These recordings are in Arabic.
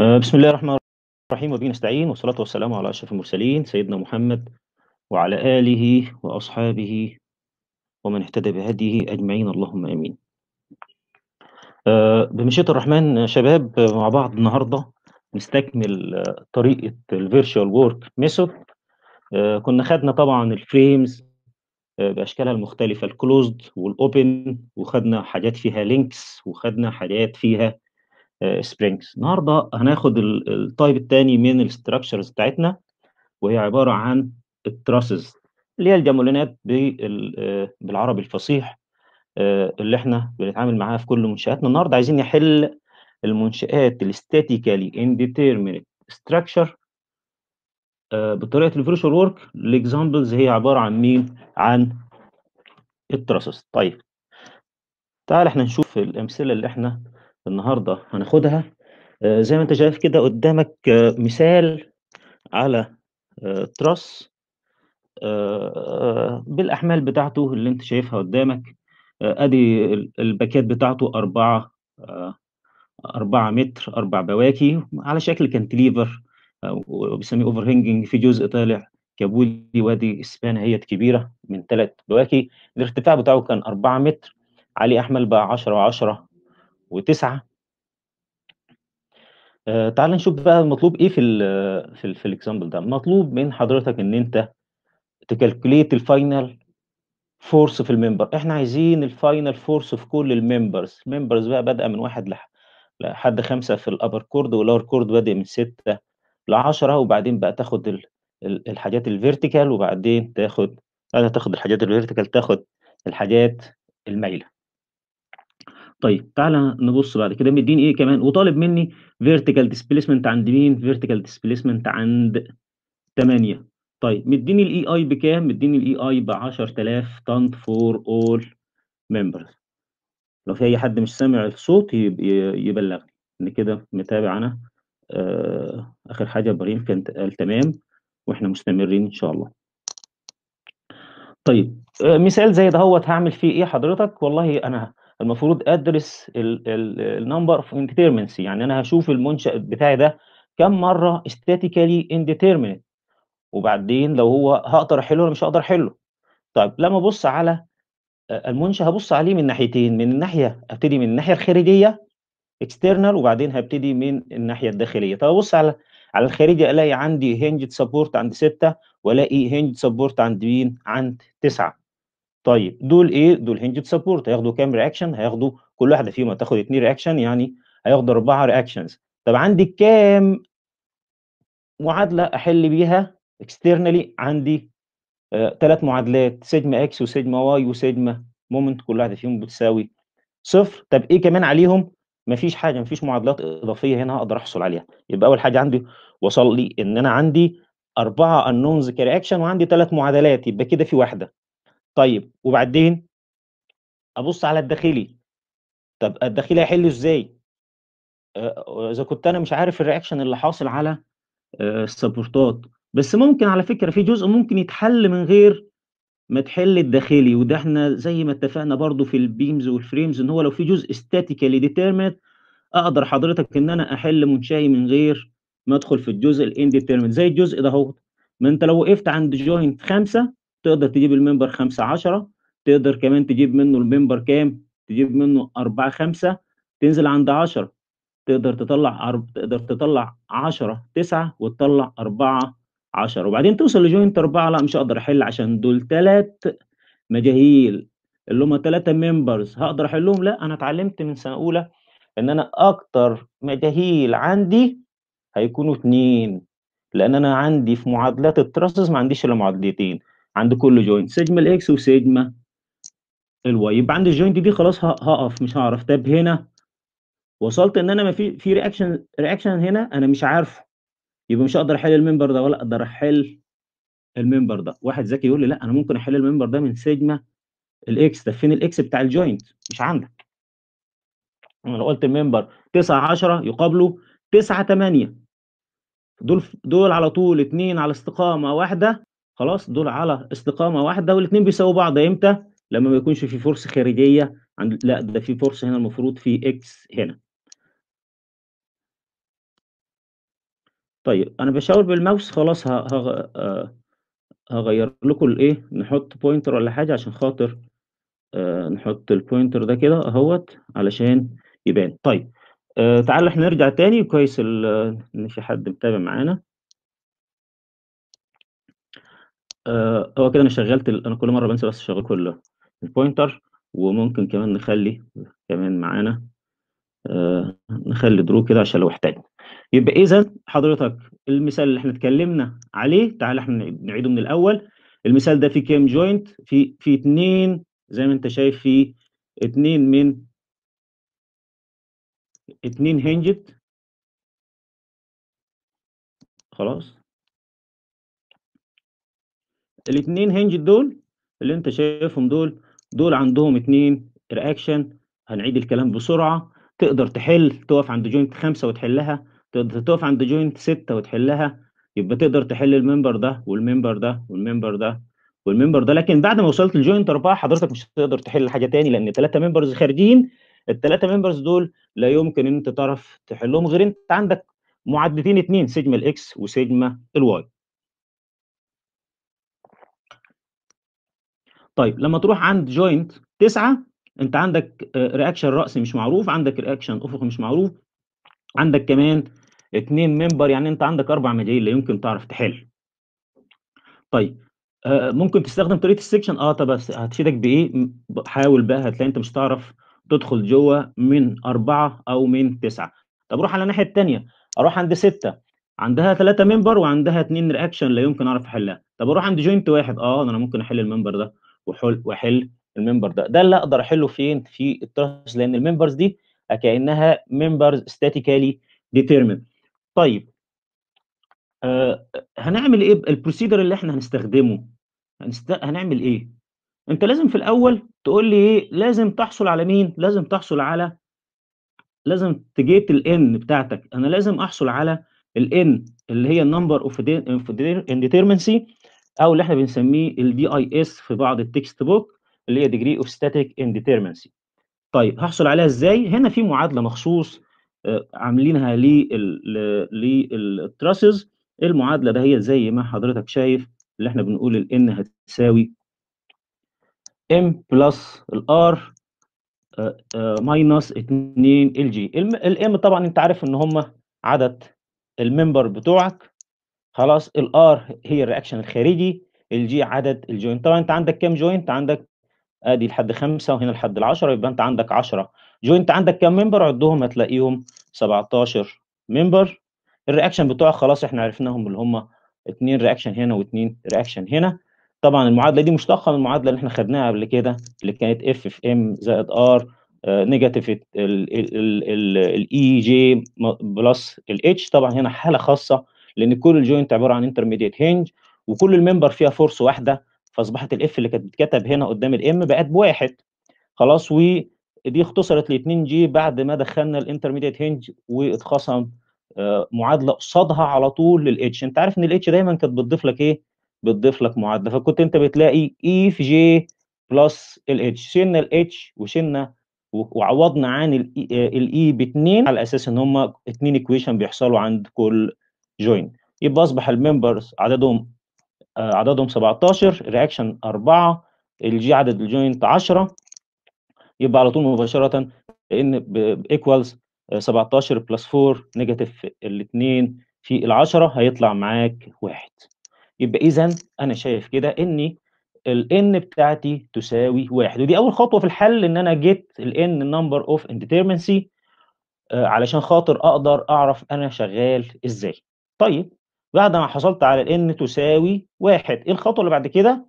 آه، بسم الله الرحمن الرحيم وبه نستعين والصلاة والسلام على أشرف المرسلين سيدنا محمد وعلى آله وأصحابه ومن اهتدى بهديه أجمعين اللهم آمين. آه، بمشيئة الرحمن شباب مع بعض النهاردة نستكمل آه، طريقة ال virtual work method كنا خدنا طبعا ال frames بأشكالها المختلفة ال closed وال open وخدنا حاجات فيها links وخدنا حاجات فيها springs النهارده هناخد ال type الثاني من ال structures بتاعتنا وهي عبارة عن ال trusses اللي هي الجمالونات بال- بالعربي الفصيح آه، اللي إحنا بنتعامل معاها في كل منشآتنا. النهارده عايزين نحل المنشآت ال statically indeterminate structure بطريقة ال virtual work ال examples هي عبارة عن مين؟ عن ال trusses طيب تعال إحنا نشوف الأمثلة اللي إحنا النهارده هناخدها. آه، زي ما انت شايف كده قدامك آه، مثال على آه، truss بالأحمال بتاعته اللي أنت شايفها قدامك. ال- الباكات بتاعته أربعة أربعة متر أربع بواكي على شكل cantilever وبيسميه overhanging في جزء طالع كابولي وأدي span هي كبيرة من ثلاث بواكي. الارتفاع بتاعه كان أربعة متر عليه أحمال بقى عشرة وعشرة وتسعة. آه، تعال نشوف بقى المطلوب إيه في ال في ال في ال example ده. مطلوب من حضرتك إن أنت ت calculate ال final force في ال member. إحنا عايزين ال final force في كل ال members. ال members بقى بادئه من واحد لح- لحد خمسة في ال upper chord وال lower chord بادئ من ستة لعشرة وبعدين بقى تاخد ال- ال- الحاجات ال vertical وبعدين تاخد بعد تاخد الحاجات ال vertical تاخد الحاجات المايلة. طيب تعالى نبص بعد كده. مديني إيه كمان؟ وطالب مني vertical displacement عند مين؟ vertical displacement عند 8 طيب مديني ال EA بكام؟ مديني ال EA ب 10000 طن for all members لو في أي حد مش سامع الصوت يبلغني. إن كده متابع أنا. آه، آخر حاجة إبراهيم كان قال تمام وإحنا مستمرين إن شاء الله. طيب آه، مثال زي ده هوت هعمل فيه إيه حضرتك؟ والله أنا المفروض أدرس ال number of indeterminacy يعني أنا هشوف المنشأ بتاعي ده كم مرة statically indeterminate. وبعدين لو هو هقدر أحله ولا مش هقدر أحله. طيب لما أبص على آه، المنشأ هبص عليه من ناحيتين من الناحية ابتدي من الناحية الخارجية external وبعدين هابتدي من الناحية الداخلية. طب أبص على على الخارجي ألاقي عندي hinged support عند 6 وألاقي hinged support عند مين؟ عند 9 طيب دول إيه؟ دول hinged support هياخدوا كام reaction هياخدوا كل واحدة فيهم هتاخد 2 reaction يعني هياخدوا 4 reactions طب عندي كام معادلة أحل بيها externally عندي ثلاث معادلات sigma X و sigma Y و sigma moment كل واحدة فيهم بتساوي صفر. طب إيه كمان عليهم؟ مفيش حاجة مفيش معادلات إضافية هنا أقدر أحصل عليها. يبقى أول حاجة عندي وصل لي إن أنا عندي أربعة unknowns ك reaction وعندي ثلاث معادلات يبقى كده في واحدة. طيب وبعدين؟ أبص على الداخلي. طب الداخلي هيحله إزاي؟ آه، إذا كنت أنا مش عارف ال reaction اللي حاصل على آه، ال support ات. بس ممكن على فكرة في جزء ممكن يتحل من غير ما تحل الداخلي وده إحنا زي ما اتفقنا برضو في ال beams وال frames إن هو لو في جزء statically determinate أقدر حضرتك إن أنا أحل منشأي من غير ما أدخل في الجزء ال indeterminate زي الجزء ده أهو. ما أنت لو وقفت عند joint خمسة تقدر تجيب ال member خمسة عشرة تقدر كمان تجيب منه ال member كام؟ تجيب منه أربعة خمسة تنزل عند عشرة تقدر تطلع أرب... تقدر تطلع 10 9 وتطلع 4 10 وبعدين توصل ل joint 4 لا مش هقدر أحل عشان دول ثلاث مجاهيل. اللي هم ثلاثة members هقدر أحلهم؟ لا أنا اتعلمت من سنة أولى إن أنا أكتر مجاهيل عندي هيكونوا اثنين لأن أنا عندي في معادلات ال trusses ما عنديش إلا معادلتين. عند كل joint sigma ال X و sigma ال Y يبقى عندي ال joint دي خلاص هقف مش هعرف. طب هنا وصلت إن أنا ما في في reaction reaction هنا أنا مش عارفه. يبقى مش هقدر أحل ال member ده ولا أقدر أحل ال member ده. واحد ذكي يقول لي لا أنا ممكن أحل ال member ده من sigma ال X ده فين ال X بتاع ال joint مش عندك. أنا لو قلت ال member 9 10 يقابله 9 8 دول دول على طول اتنين على استقامة واحدة. خلاص دول على استقامة واحدة والاثنين بيساووا بعض. إمتى؟ لما ما يكونش في force خارجية. عند لا ده في force هنا المفروض في X هنا. طيب أنا باشاور بالماوس. خلاص هغ آآ هاغيّر لكم الإيه، نحط pointer والّا حاجة عشان خاطر آآ نحط الpointer ده كده أهوّة علشان يبان. طيب آآ تعالوا إحنا نرجع تاني. كويس ال إن في حد متابع معانا. آآ هو كده أنا شغّلت ال أنا كل مرّة بانسى بس أشغّلكم ال الpointer وممكن كمان نخلّي كمان معانا آآ نخلّي draw كده عشان لو احتاجنا. يبقى إذًا حضرتك المثال اللي إحنا اتكلّمنا عليه تعالَ إحنا نعيد نعيده من الأول، المثال ده فيه كام joint فيه فيه 2 زي ما أنت شايف فيه 2 من 2 hinged خلاص؟ ال2 hinged دول اللي أنت شايفهم دول، دول عندهم 2 reaction هنعيد الكلام بسرعة، تقدر تحل تُقف عند joint 5 وتحلّها، تقدر تُقف عند joint 6 وتحلّها، يبقى تقدر تحل الmember ده والmember ده والmember ده والmember ده، لكن بعد ما وصلت لjoint 4 حضرتك مش هتقدر تحل حاجة تاني لإن 3 members خارجين، ال3 members دول لا يمكن إن أنت تعرف تحلّهم غير أنت عندك معادلتين 2 سيجما الX وسيجما الY. طيب لمّا تروح عند joint 9 أنت عندك آآ reaction رأسي مش معروف، عندك reaction أفقي مش معروف، عندك كمان 2 member يعني أنت عندك 4 مجاهيل لا يمكن تعرف تحل. طيب آآ ممكن تستخدم طريقة السكشن آه، طب هتفيدك بإيه؟ م ب حاول بقى هتلاقي أنت مش هتعرف تدخل جوّه من 4 أو من 9 طب روح على الناحية التانية، أروح عند 6 عندها 3 member وعندها 2 reaction لا يمكن أعرف أحلّها، طب أروح عند 1 آه، ده أنا ممكن أحل الmember ده وأحل وأحل الmember ده، ده اللي أقدر أحلّه فين؟ في الtrusses لإن الmembers دي كإنها members statically determined. طيب آآ هنعمل ب الprocedure اللي إحنا هنستخدمه، هنست هنعمل إيه؟ أنت لازم في الأول تقول لي إيه، لازم تحصل على مين؟ لازم تحصل على لازم تgate الN بتاعتك، أنا لازم أحصل على الN اللي هي الnumber of de أو اللي إحنا بنسميه الDIS في بعض الtext book اللي هي degree of static indeterminacy. طيب هاحصل عليها إزاي؟ هنا في معادلة مخصوص آآ عاملينها لل ل للtrusses المعادلة دهيّة زي ما حضرتك شايف اللي إحنا بنقول الN هتساوي M plus الR آآ آآ minus 2 الG الم الM طبعًا أنت عارف إن هم عدد الmember بتوعك، خلاص الR هي الreaction الخارجي، الG عدد الjoint طبعًا أنت عندك كام joint؟ عندك آدي لحد 5 وهنا لحد ال10 يبقى أنت عندك 10 joint عندك كام member؟ عُدّهم هتلاقيهم 17 member. الreaction بتوعك خلاص إحنا عرفناهم اللي هم 2 reaction هنا و2 reaction هنا، طبعًا المعادلة دي مشتقة من المعادلة اللي إحنا خدناها قبل كده اللي كانت F في M زائد R آآ negative ال ال ال الEJ م plus الH طبعًا هنا حالة خاصة لإن كل joint عبارة عن intermediate hinge وكل الmember فيها force واحدة، فأصبحت الF اللي كانت بتتكتب هنا قدّام الM بقت ب1 خلاص، ودي اختصرت ل2G بعد ما دخّلنا الintermediate hinge واتخصم آآ معادلة قصادها على طول للH أنت عارف إن الH دايمًا كانت بتضيف لك إيه، بتضيف لك معادلة، فكنت أنت بتلاقي E في J plus الH شِلنا الH وشِلنا وعوّضنا عن الE آآ الE ب2 على أساس إن هم 2 equation بيحصلوا عند كل joint يبقى أصبح الmembers عددهم آآ عددهم 17 reaction 4 الG عدد الjoint 10 يبقى على طول ب equals آآ 17 plus 4 negative ال2 في ال10 هيطلع معاك 1 يبقى إذًا أنا شايف كده إن الN بتاعتي تساوي 1 ودي أول خطوة في الحل إن أنا get الN number of indeterminacy آآ علشان خاطر أقدر أعرف أنا شغّال إزاي. طيب بعد ما حصلت على الN تساوي 1 إيه الخطوة اللي بعد كده؟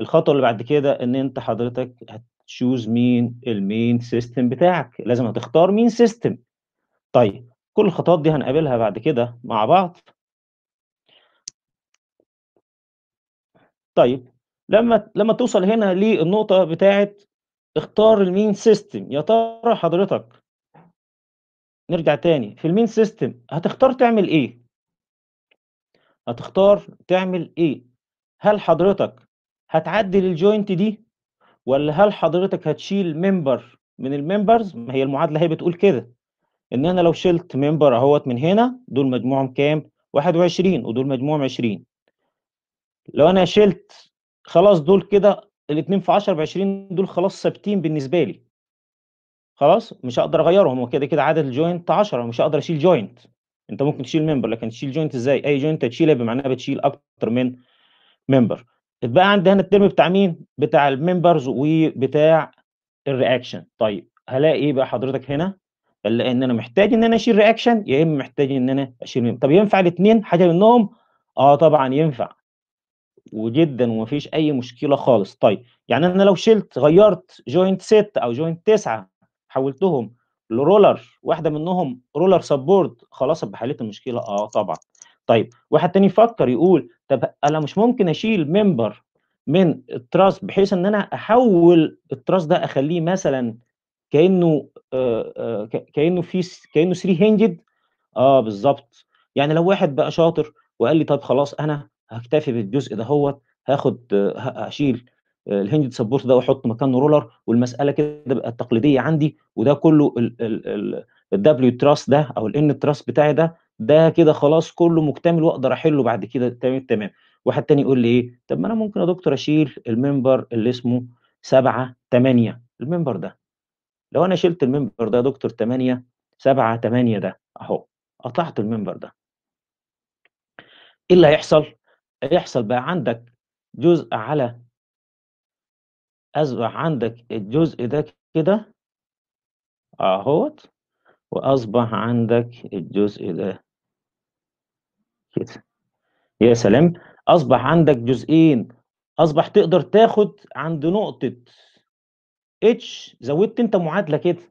الخطوة اللي بعد كده إن أنت حضرتك هتchoose مين الmain system بتاعك، لازم هتختار main system. طيب كل الخطوات دي هنقابلها بعد كده مع بعض. طيب لمّا لمّا توصل هنا للنقطة بتاعة اختار الmain system يا ترى حضرتك نرجع تاني في الmain system هتختار تعمل إيه؟ هتختار تعمل إيه؟ هل حضرتك هتعدّل الjoint دي والّا هل حضرتك هتشيل member من الmembers؟ ما هي المعادلة أهي بتقول كده، إن أنا لو شِلت member أهوّة من هنا دول مجموعهم كام؟ 21 ودول مجموعهم 20 لو أنا شلت خلاص دول كده الاتنين في 10 ب 20 دول خلاص ثابتين بالنسبة لي خلاص مش هقدر أغيرهم هو كده عدد ال joint 10 مش هقدر أشيل joint انت ممكن تشيل member لكن تشيل joint إزاي؟ أي joint تشيلها يبقى معناها بتشيل أكتر من member اتبقى عندي هنا ال term بتاع مين؟ بتاع ال members وبتاع ال reaction طيب هلاقي إيه بقى حضرتك هنا؟ هنلاقي إن أنا محتاج إن أنا أشيل reaction يا إما محتاج إن أنا أشيل member طب ينفع الاثنين حاجة منهم؟ آه طبعا ينفع. وجدا ومفيش أي مشكلة خالص. طيب يعني أنا لو شلت غيرت joint 6 أو joint 9 حولتهم ل roller واحدة منهم roller support خلاص أبقى حليت المشكلة. آه طبعا. طيب واحد تاني يفكر يقول طب أنا مش ممكن أشيل member من ال truss بحيث إن أنا أحول ال truss ده أخليه مثلا كأنه آه آه كأنه في كأنه 3 hinged آه بالظبط يعني لو واحد بقى شاطر وقال لي طب خلاص أنا هكتفي بالجزء ده هو هاخد هاشيل ال hinge support ده واحط مكانه roller والمسألة كده بقت تقليديه عندي وده كله ال W truss ده أو ال N truss بتاعي ده ده كده خلاص كله مكتمل وأقدر أحله بعد كده تمام تمام. واحد تاني يقول لي إيه؟ طب ما أنا ممكن يا دكتور أشيل ال member اللي اسمه 7 8 ال member ده. لو أنا شلت الممبر ده يا دكتور 8 7 8 ده أهو قطعت الممبر ده. إيه اللي هيحصل؟ هيحصل بقى عندك جزء على أصبح عندك الجزء ده كده أهوت وأصبح عندك الجزء ده كده. يا سلام! أصبح عندك جزئين أصبح تقدر تاخد عند نقطة H زودت أنت معادلة كده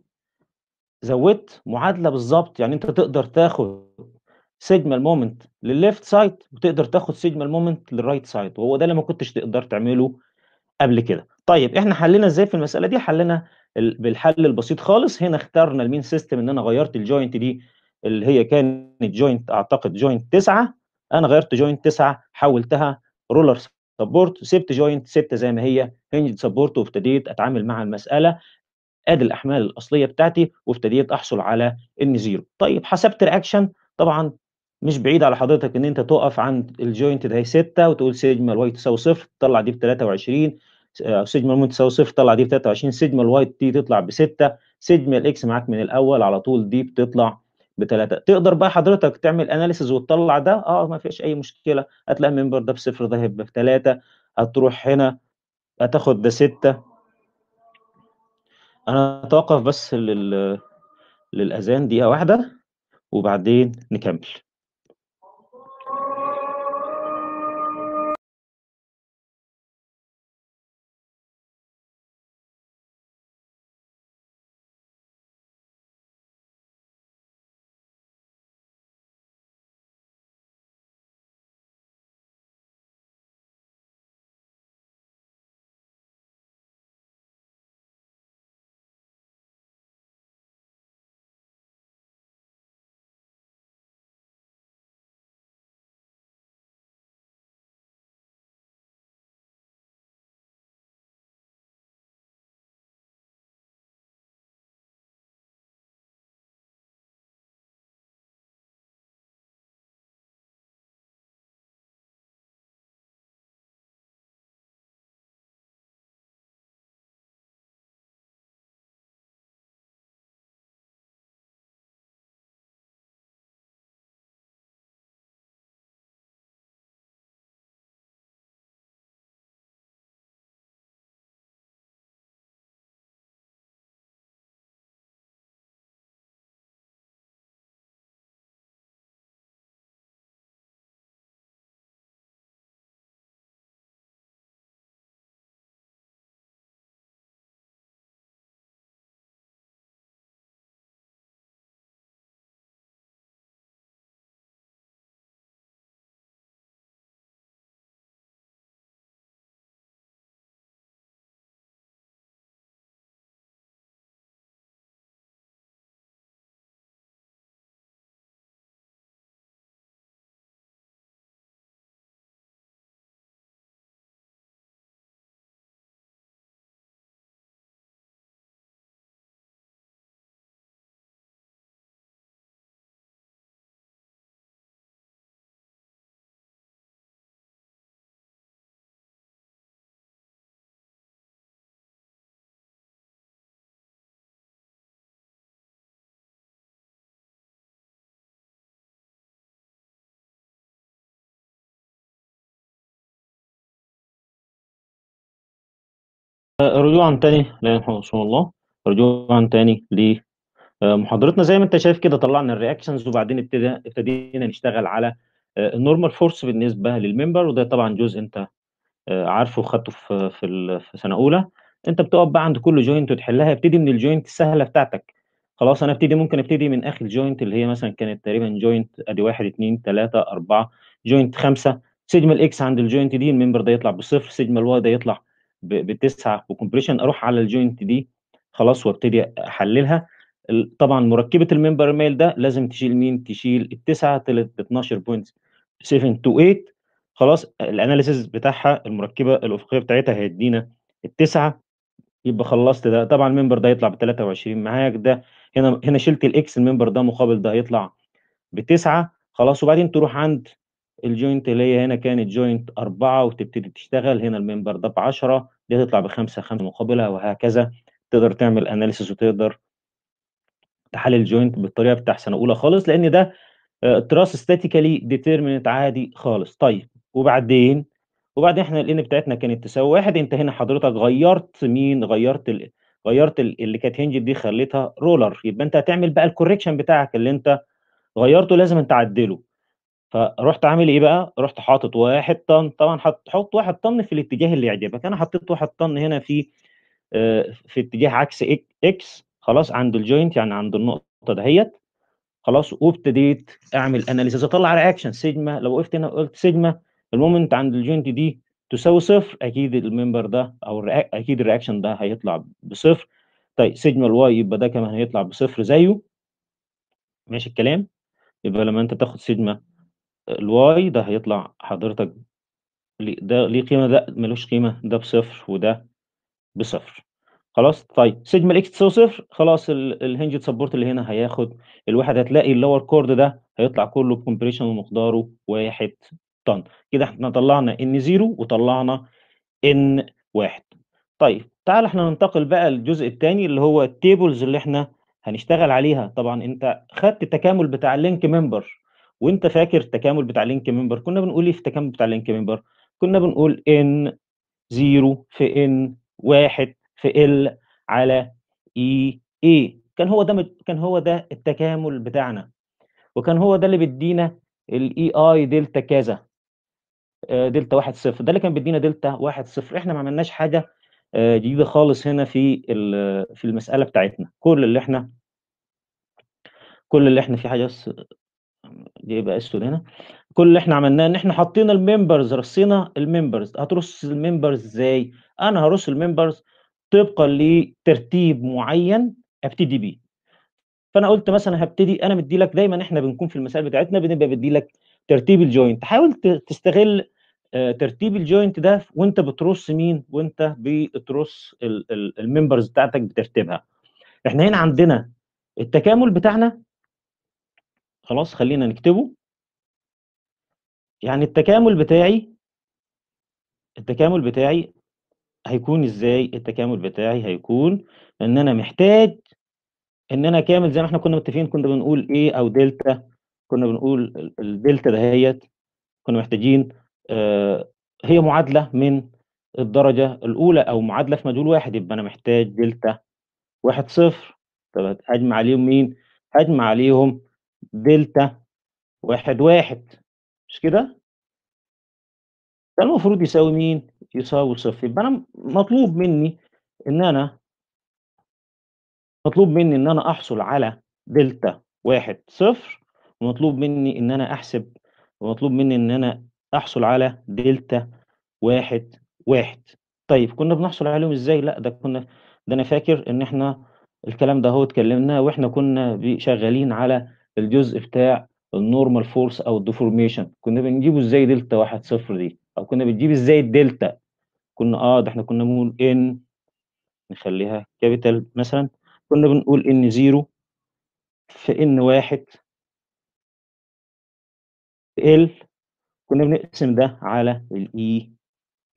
زودت معادلة بالظبط يعني أنت تقدر تاخد sigma ال moment لل left side وتقدر تاخد sigma ال moment لل right side وهو ده اللي ما كنتش تقدر تعمله قبل كده. طيب إحنا حلينا إزاي في المسألة دي؟ حلينا بالحل البسيط خالص. هنا اخترنا ال main system إن أنا غيرت ال joint دي اللي هي كانت joint أعتقد joint 9 أنا غيرت joint 9 حولتها roller support سبت joint 6 زي ما هي hinge support وابتديت أتعامل مع المسألة أدي الأحمال الأصلية بتاعتي وابتديت أحصل على N zero. طيب حسبت reaction. طبعا مش بعيد على حضرتك إن أنت تقف عند ال joint ده 6 وتقول sigma ال Y تساوي صفر تطلع دي ب 23 sigma ال moment تساوي صفر تطلع دي ب 23 sigma ال Y دي تطلع ب 6 sigma ال X معاك من الأول على طول دي بتطلع ب 3 تقدر بقى حضرتك تعمل اناليسيز وتطلع ده؟ آه ما فيش أي مشكلة. هتلاقي الممبر ده بصفر ده هيبقى ب 3 هتروح هنا هتاخد ده 6 أنا أتوقف بس لل للأذان دقيقة واحدة وبعدين نكمل. رجوعا تاني لا ينحو الله. رجوعا تاني لمحاضرتنا زي ما انت شايف كده طلعنا ال reactions وبعدين ابتدى ابتدينا نشتغل على ال normal force بالنسبة لل member وده طبعا جزء انت عارفه وخدته في في في سنة أولى. انت بتقف بقى عند كل joint وتحلها ابتدي من ال joint السهلة بتاعتك. خلاص أنا ابتدي ممكن ابتدي من آخر joint اللي هي مثلا كانت تقريبا joint أدي 1 2 3 4 joint 5 sigma ال X عند ال joint دي ال member ده يطلع بصفر sigma ال Y ده يطلع بتسعه و compression أروح على ال joint دي خلاص وابتدي احللها. طبعا مركبة ال member المايل ده لازم تشيل مين؟ تشيل التسعة طلعت ب 12.728 خلاص ال analysis بتاعها المركبة الإفقية بتاعتها هيدينا التسعة. يبقى خلصت ده. طبعا الممبر ده يطلع ب 23 معاك ده. هنا هنا شلت ال X ال member ده مقابل ده هيطلع بتسعة. خلاص وبعدين تروح عند ال joint اللي هي هنا كانت joint أربعة وتبتدي تشتغل. هنا ال member ده ب 10 دي تطلع بخمسة خمسة مقابلها وهكذا. تقدر تعمل analysis وتقدر تحلل ال joint بالطريقة بتاع سنة أولى خالص لأن ده truss statically determinate عادي خالص. طيب وبعدين؟ وبعدين إحنا ال N بتاعتنا كانت تساوي واحد أنت هنا حضرتك غيرت مين؟ غيرت ال... غيرت ال... اللي كانت hinge دي خليتها roller يبقى أنت هتعمل بقى ال correction بتاعك اللي أنت غيرته لازم تعدله. فرحت عامل إيه بقى؟ رحت حاطط واحد طن طبعا حط حط واحد طن في الاتجاه اللي يعجبك. أنا حطيت واحد طن هنا في في اتجاه عكس X خلاص عند ال joint يعني عند النقطة دهيت. خلاص وابتديت أعمل analysis أطلع reaction sigma لو وقفت هنا قلت sigma ال moment عند ال joint دي تساوي صفر أكيد ال member ده أو ال react أكيد ال reaction ده هيطلع بصفر. طيب sigma ال Y يبقى ده كمان هيطلع بصفر زيه. ماشي الكلام؟ يبقى لما أنت تاخد sigma ال Y ده هيطلع حضرتك ده ليه قيمة؟ ده ملوش قيمة. ده بصفر وده بصفر. خلاص؟ طيب sigma ال X تساوي صفر خلاص ال hinge support اللي هنا هياخد. الواحد هتلاقي ال lower chord ده هيطلع كله ب compression ومقداره واحد طن. كده إحنا طلعنا N zero وطلعنا N واحد. طيب تعال إحنا ننتقل بقى للجزء الثاني اللي هو ال tables اللي إحنا هنشتغل عليها. طبعا انت خدت التكامل بتاع ال link member وانت فاكر التكامل بتاع ال link member كنا بنقول إيه في التكامل بتاع ال link member كنا بنقول N zero في N واحد في L على EA كان هو ده كان هو ده التكامل بتاعنا. وكان هو ده اللي بيدينا ال EA delta كذا. دلتا واحد صفر. ده اللي كان بيدينا دلتا واحد صفر. إحنا ما عملناش حاجة جديدة خالص هنا في في المسألة بتاعتنا. كل اللي إحنا كل اللي إحنا في حاجة بس دي يبقى اسود هنا. كل اللي إحنا عملناه ان إحنا حطينا ال members رصينا ال members. هترص ال members إزاي؟ أنا هرص ال members طبقا لترتيب معين ابتدي بيه. فانا قلت مثلا هبتدي أنا مدي لك دايما إحنا بنكون في المسائل بتاعتنا بنبقى بدي لك ترتيب ال joint. حاول تستغل ترتيب ال joint ده وانت بترص مين؟ وانت بترص ال members بتاعتك بترتيبها. إحنا هنا عندنا التكامل بتاعنا خلاص خلينا نكتبه. يعني التكامل بتاعي التكامل بتاعي هيكون إزاي؟ التكامل بتاعي هيكون إن أنا محتاج إن أنا كامل زي ما إحنا كنا متفقين كنا بنقول إيه أو دلتا كنا بنقول الدلتا دهيت كنا محتاجين آه هي معادلة من الدرجة الأولى أو معادلة في مجهول واحد يبقى أنا محتاج دلتا واحد صفر. طب هجمع عليهم مين؟ هجمع عليهم دلتا واحد واحد مش كده؟ ده المفروض يساوي مين؟ يساوي صفر يبقى أنا مطلوب مني إن أنا مطلوب مني إن أنا أحصل على دلتا واحد صفر ومطلوب مني إن أنا أحسب ومطلوب مني إن أنا أحصل على دلتا واحد واحد طيب كنا بنحصل عليهم إزاي لا ده كنا ده أنا فاكر إن إحنا الكلام ده هو اتكلمنا وإحنا كنا شغالين على الجزء بتاع ال normal force أو ال deformation كنا بنجيبه إزاي دلتا واحد صفر دي؟ أو كنا بنجيب إزاي الدلتا كنا آه ده إحنا كنا بنقول N نخليها capital مثلا. كنا بنقول N zero في N واحد في L كنا بنقسم ده على ال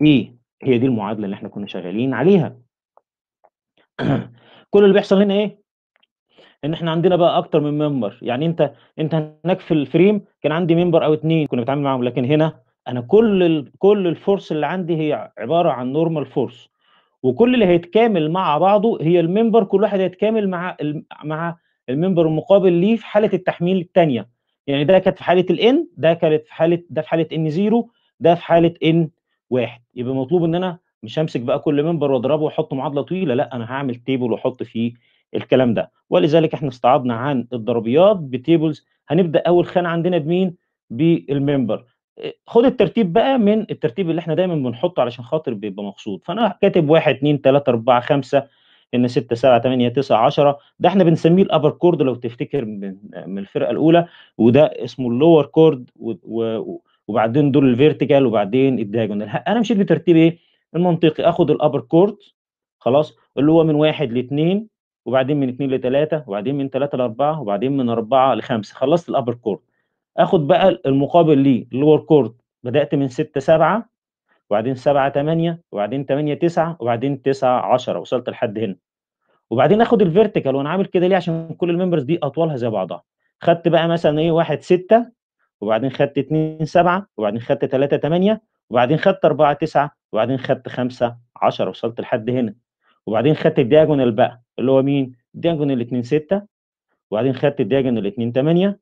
EA هي دي المعادلة اللي إحنا كنا شغالين عليها. كل اللي بيحصل هنا إيه؟ إن إحنا عندنا بقى أكتر من member يعني أنت أنت هناك في ال frame كان عندي member أو اتنين كنا بنتعامل معاهم لكن هنا أنا كل ال... كل ال force اللي عندي هي عبارة عن normal force وكل اللي هيتكامل مع بعضه هي ال member كل واحد هيتكامل مع مع ال member المقابل ليه في حالة التحميل الثانية يعني ده كانت في حالة ال N ده كانت في حالة ده في حالة N 0 ده في حالة N 1 يبقى مطلوب إن أنا مش همسك بقى كل member وأضربه واحط معادلة طويلة لا أنا هعمل table وأحط فيه الكلام ده. ولذلك إحنا استعضنا عن الضربيات ب tables. هنبدأ أول خانة عندنا بمين؟ بال member. خد الترتيب بقى من الترتيب اللي إحنا دايما بنحطه علشان خاطر بيبقى مقصود. فأنا كاتب 1 2 3 4 5 إن 6 7 8 9 10 ده إحنا بنسميه ال upper chord لو تفتكر من من الفرقة الأولى. وده اسمه ال lower chord وبعدين دول ال vertical وبعدين ال diagonal أنا مشيت بترتيب إيه؟ المنطقي. أخد ال upper chord خلاص اللي هو من واحد لاثنين وبعدين من اثنين لثلاثه وبعدين من ثلاثة لأربعة وبعدين من أربعة لخمسة. خلصت ال upper chord آخد بقى المقابل ليه ال lower chord بدأت من 6 7 وبعدين 7 8 وبعدين 8 9 وبعدين 9 10 وصلت لحد هنا. وبعدين آخد ال vertical وأنا عامل كده ليه؟ عشان كل ال members دي أطوالها زي بعضها. خدت بقى مثلا إيه 1 6 وبعدين خدت 2 7 وبعدين خدت 3 8 وبعدين خدت 4 9 وبعدين خدت 5 10 وصلت لحد هنا. وبعدين خدت ال diagonal بقى. اللي هو مين؟ ال diagonal 2 6 وبعدين خدت ال diagonal 2 8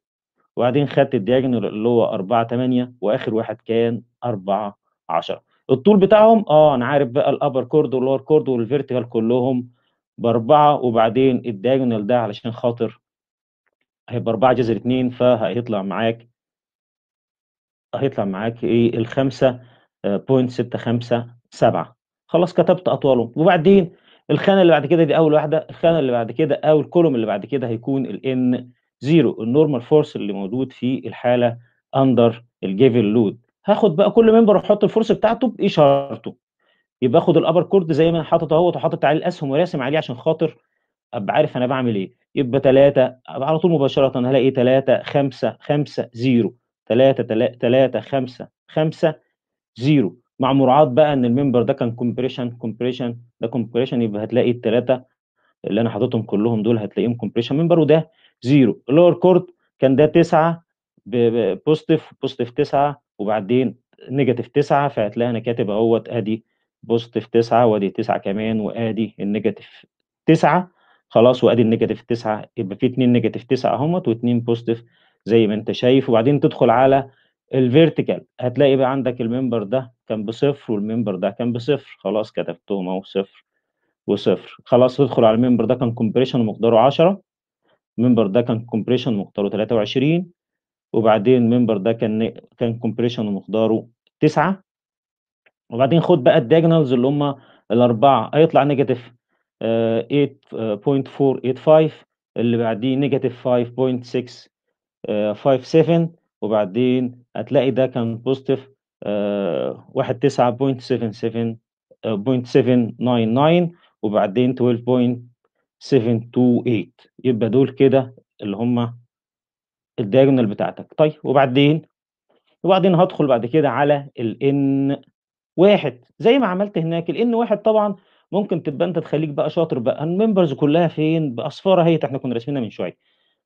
وبعدين خدت ال diagonal اللي هو 4 8 وآخر واحد كان 4 10 الطول بتاعهم آه أنا عارف بقى ال upper chord وال lower chord وال vertical كلهم بأربعة وبعدين ال diagonal ده علشان خاطر هيبقى 4 جذر 2 فهيطلع معاك هيطلع معاك إيه؟ ستة خمسة سبعة. خلاص كتبت أطوالهم. وبعدين الخانة اللي بعد كده دي أول واحدة. الخانة اللي بعد كده أو ال column اللي بعد كده هيكون ال N zero ال normal force اللي موجود في الحالة under ال given load. هاخد بقى كل member وأحط ال force بتاعته بإشارته يبقى أخد ال upper chord زي ما أنا حاطط أهوت وحاطط عليه الأسهم وراسم عليه عشان خاطر أبقى عارف أنا بعمل إيه. يبقى 3 على طول مباشرة هلاقي 3 5 5 0 3 3 5 5 0 مع مراعاة بقى إن ال member ده كان compression compression ده compression يبقى هتلاقي الثلاثه اللي أنا حاططهم كلهم دول هتلاقيهم compression member وده 0 ال lower chord كان ده 9 positive positive 9 وبعدين negative 9 فهتلاقي أنا كاتب أهوت أدي positive 9 وأدي 9 كمان وأدي ال negative 9 خلاص وأدي ال negative 9 يبقى في 2 negative 9 اهمت و2 positive زي ما أنت شايف. وبعدين تدخل على ال vertical هتلاقي بقى عندك ال member ده كان بصفر وال member ده كان بصفر. خلاص كتبتهم أهو صفر وصفر. خلاص تدخل على ال member ده كان compression مقداره 10 ال member ده كان compression مقداره 23 وبعدين ال member ده كان كان compression مقداره 9 وبعدين خد بقى ال diagonals اللي هم الأربعة. هيطلع negative 8.485 اللي بعديه negative 5.657 وبعدين هتلاقي ده كان positive 19.77.799 وبعدين 12.728 يبقى دول كده اللي هم ال diagonal بتاعتك. طيب وبعدين؟ وبعدين هدخل بعد كده على ال N واحد. زي ما عملت هناك ال N واحد طبعا ممكن تبقى أنت تخليك بقى شاطر بقى. ال members كلها فين؟ باصفار اهي إحنا كنا راسمينها من شوية.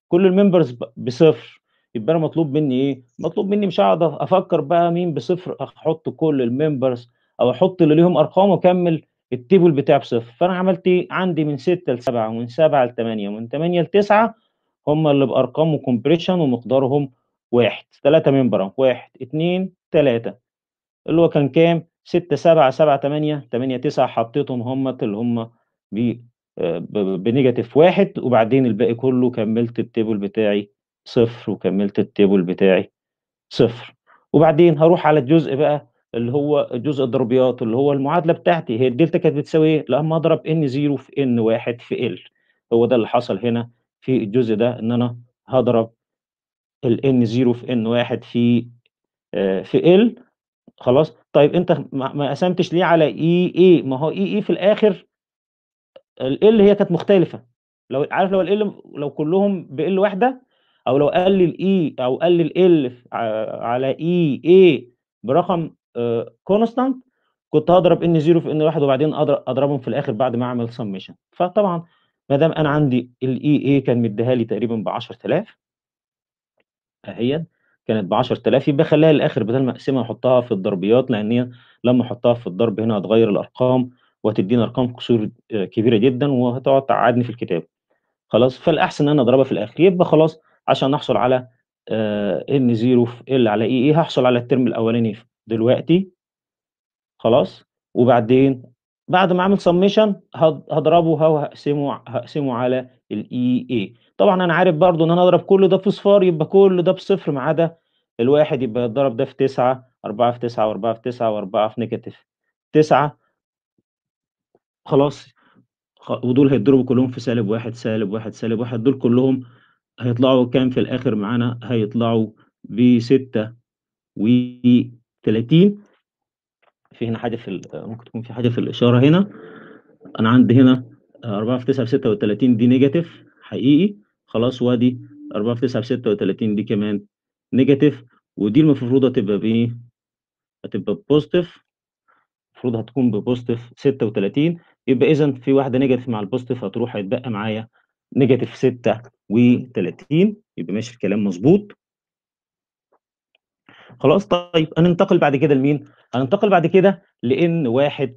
كل ال members بصفر. يبقى أنا مطلوب مني إيه؟ مطلوب مني مش هقعد أفكر بقى مين بصفر أحط كل ال members أو أحط اللي ليهم أرقام وأكمل ال table بتاعي بصفر. فأنا عملت إيه؟ عندي من 6 ل 7 ومن 7 ل 8 ومن 8 ل 9 هم اللي بأرقام و compression ومقدارهم واحد. ثلاثة member واحد اثنين ثلاثة اللي هو كان كام؟ 6 7 7 8 8 9 حطيتهم هم اللي هم ب negative واحد. وبعدين الباقي كله كملت ال table بتاعي صفر وكملت ال table بتاعي صفر. وبعدين هروح على الجزء بقى اللي هو جزء الضربيات اللي هو المعادلة بتاعتي. هي الدلتا كانت بتساوي إيه؟ لما أضرب N 0 في N 1 في L. هو ده اللي حصل هنا في الجزء ده إن أنا هضرب ال N 0 في N 1 في آه في L. خلاص؟ طيب أنت ما قسمتش ليه على EA ما هو إي إي في الآخر ال هي كانت مختلفة. لو عارف لو L لو كلهم ب L واحدة أو لو قال لي ال E أو قال لي L على EA برقم constant كنت هضرب N 0 في N 1 وبعدين أضربهم في الآخر بعد ما أعمل سميشن فطبعا ما دام أنا عندي ال EA كان مديها لي تقريبا ب 10000 اهي كانت ب 10000 يبقى خليها للآخر بدل ما أقسمها احطها في الضربيات لأن هي لما أحطها في الضرب هنا هتغير الأرقام وهتدّيني أرقام كسور آآ كبيرة جدًا وهتقعد تقعّدني في الكتاب، خلاص، فالأحسن إن أنا أضربها في الآخر، يبقى خلاص عشان أحصل على آآ N0 في L على EA هاحصل على ال term الأولاني ف دلوقتي. خلاص، وبعدين بعد ما أعمل summation هاض هاضربه أو هاقسمه هاقسمه على الEA طبعًا أنا عارف برضه إن أنا أضرب كل ده في صفار يبقى كل ده بصفر ما عدا الواحد يبقى يتضرب ده في 9 4 في 9 و4 في 9 و4 في negative. 9 خلاص. ودول هيتضربوا كلّهم في -1 -1 -1 دول كلّهم هيطلعوا كام في الآخر معانا، هيطلعوا ب6 و30 في هنا حاجة في ممكن تكون في حاجة في الإشارة هنا، أنا عندي هنا 4 في 9 ب36 دي negative حقيقي، خلاص وأدي 4 في 9 ب36 دي كمان negative ودي المفروض هتبقى بإيه، هتبقى بpositive المفروض هتكون بpositive 36 يبقى إذًا في واحدة negative مع الpositive هتروح هيتبقى معايا negative 36 يبقى ماشي الكلام مضبوط. خلاص طيب هننتقل بعد كده لمين؟ هننتقل بعد كده لN1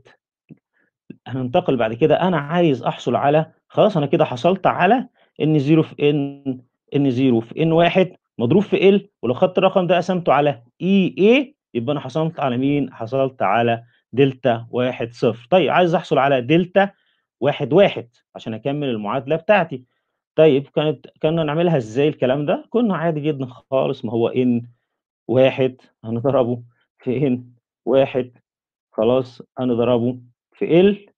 هننتقل بعد كده أنا عايز أحصل على خلاص أنا كده حصلت على N0 في N N0 في N1 مضروب في L ولو خدت الرقم ده قسمته على EA يبقى أنا حصلت على مين؟ حصلت على دلتا 1 0 طيب عايز أحصل على دلتا 1 1 عشان أكمل المعادلة بتاعتي. طيب كانت كنا نعملها إزاي الكلام ده؟ كنا عادي جدًا خالص ما هو N1 هنضربه في N1 خلاص هنضربه في L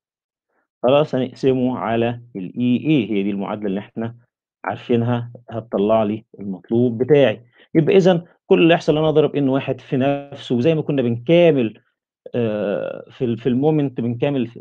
خلاص هنقسمه على الEA هي دي المعادلة اللي إحنا عارفينها هتطلّع لي المطلوب بتاعي. يبقى إذًا كل اللي هيحصل إن أنا أضرب N1 في نفسه وزي ما كنا بنكامل آآ في ال في الmoment بنكامل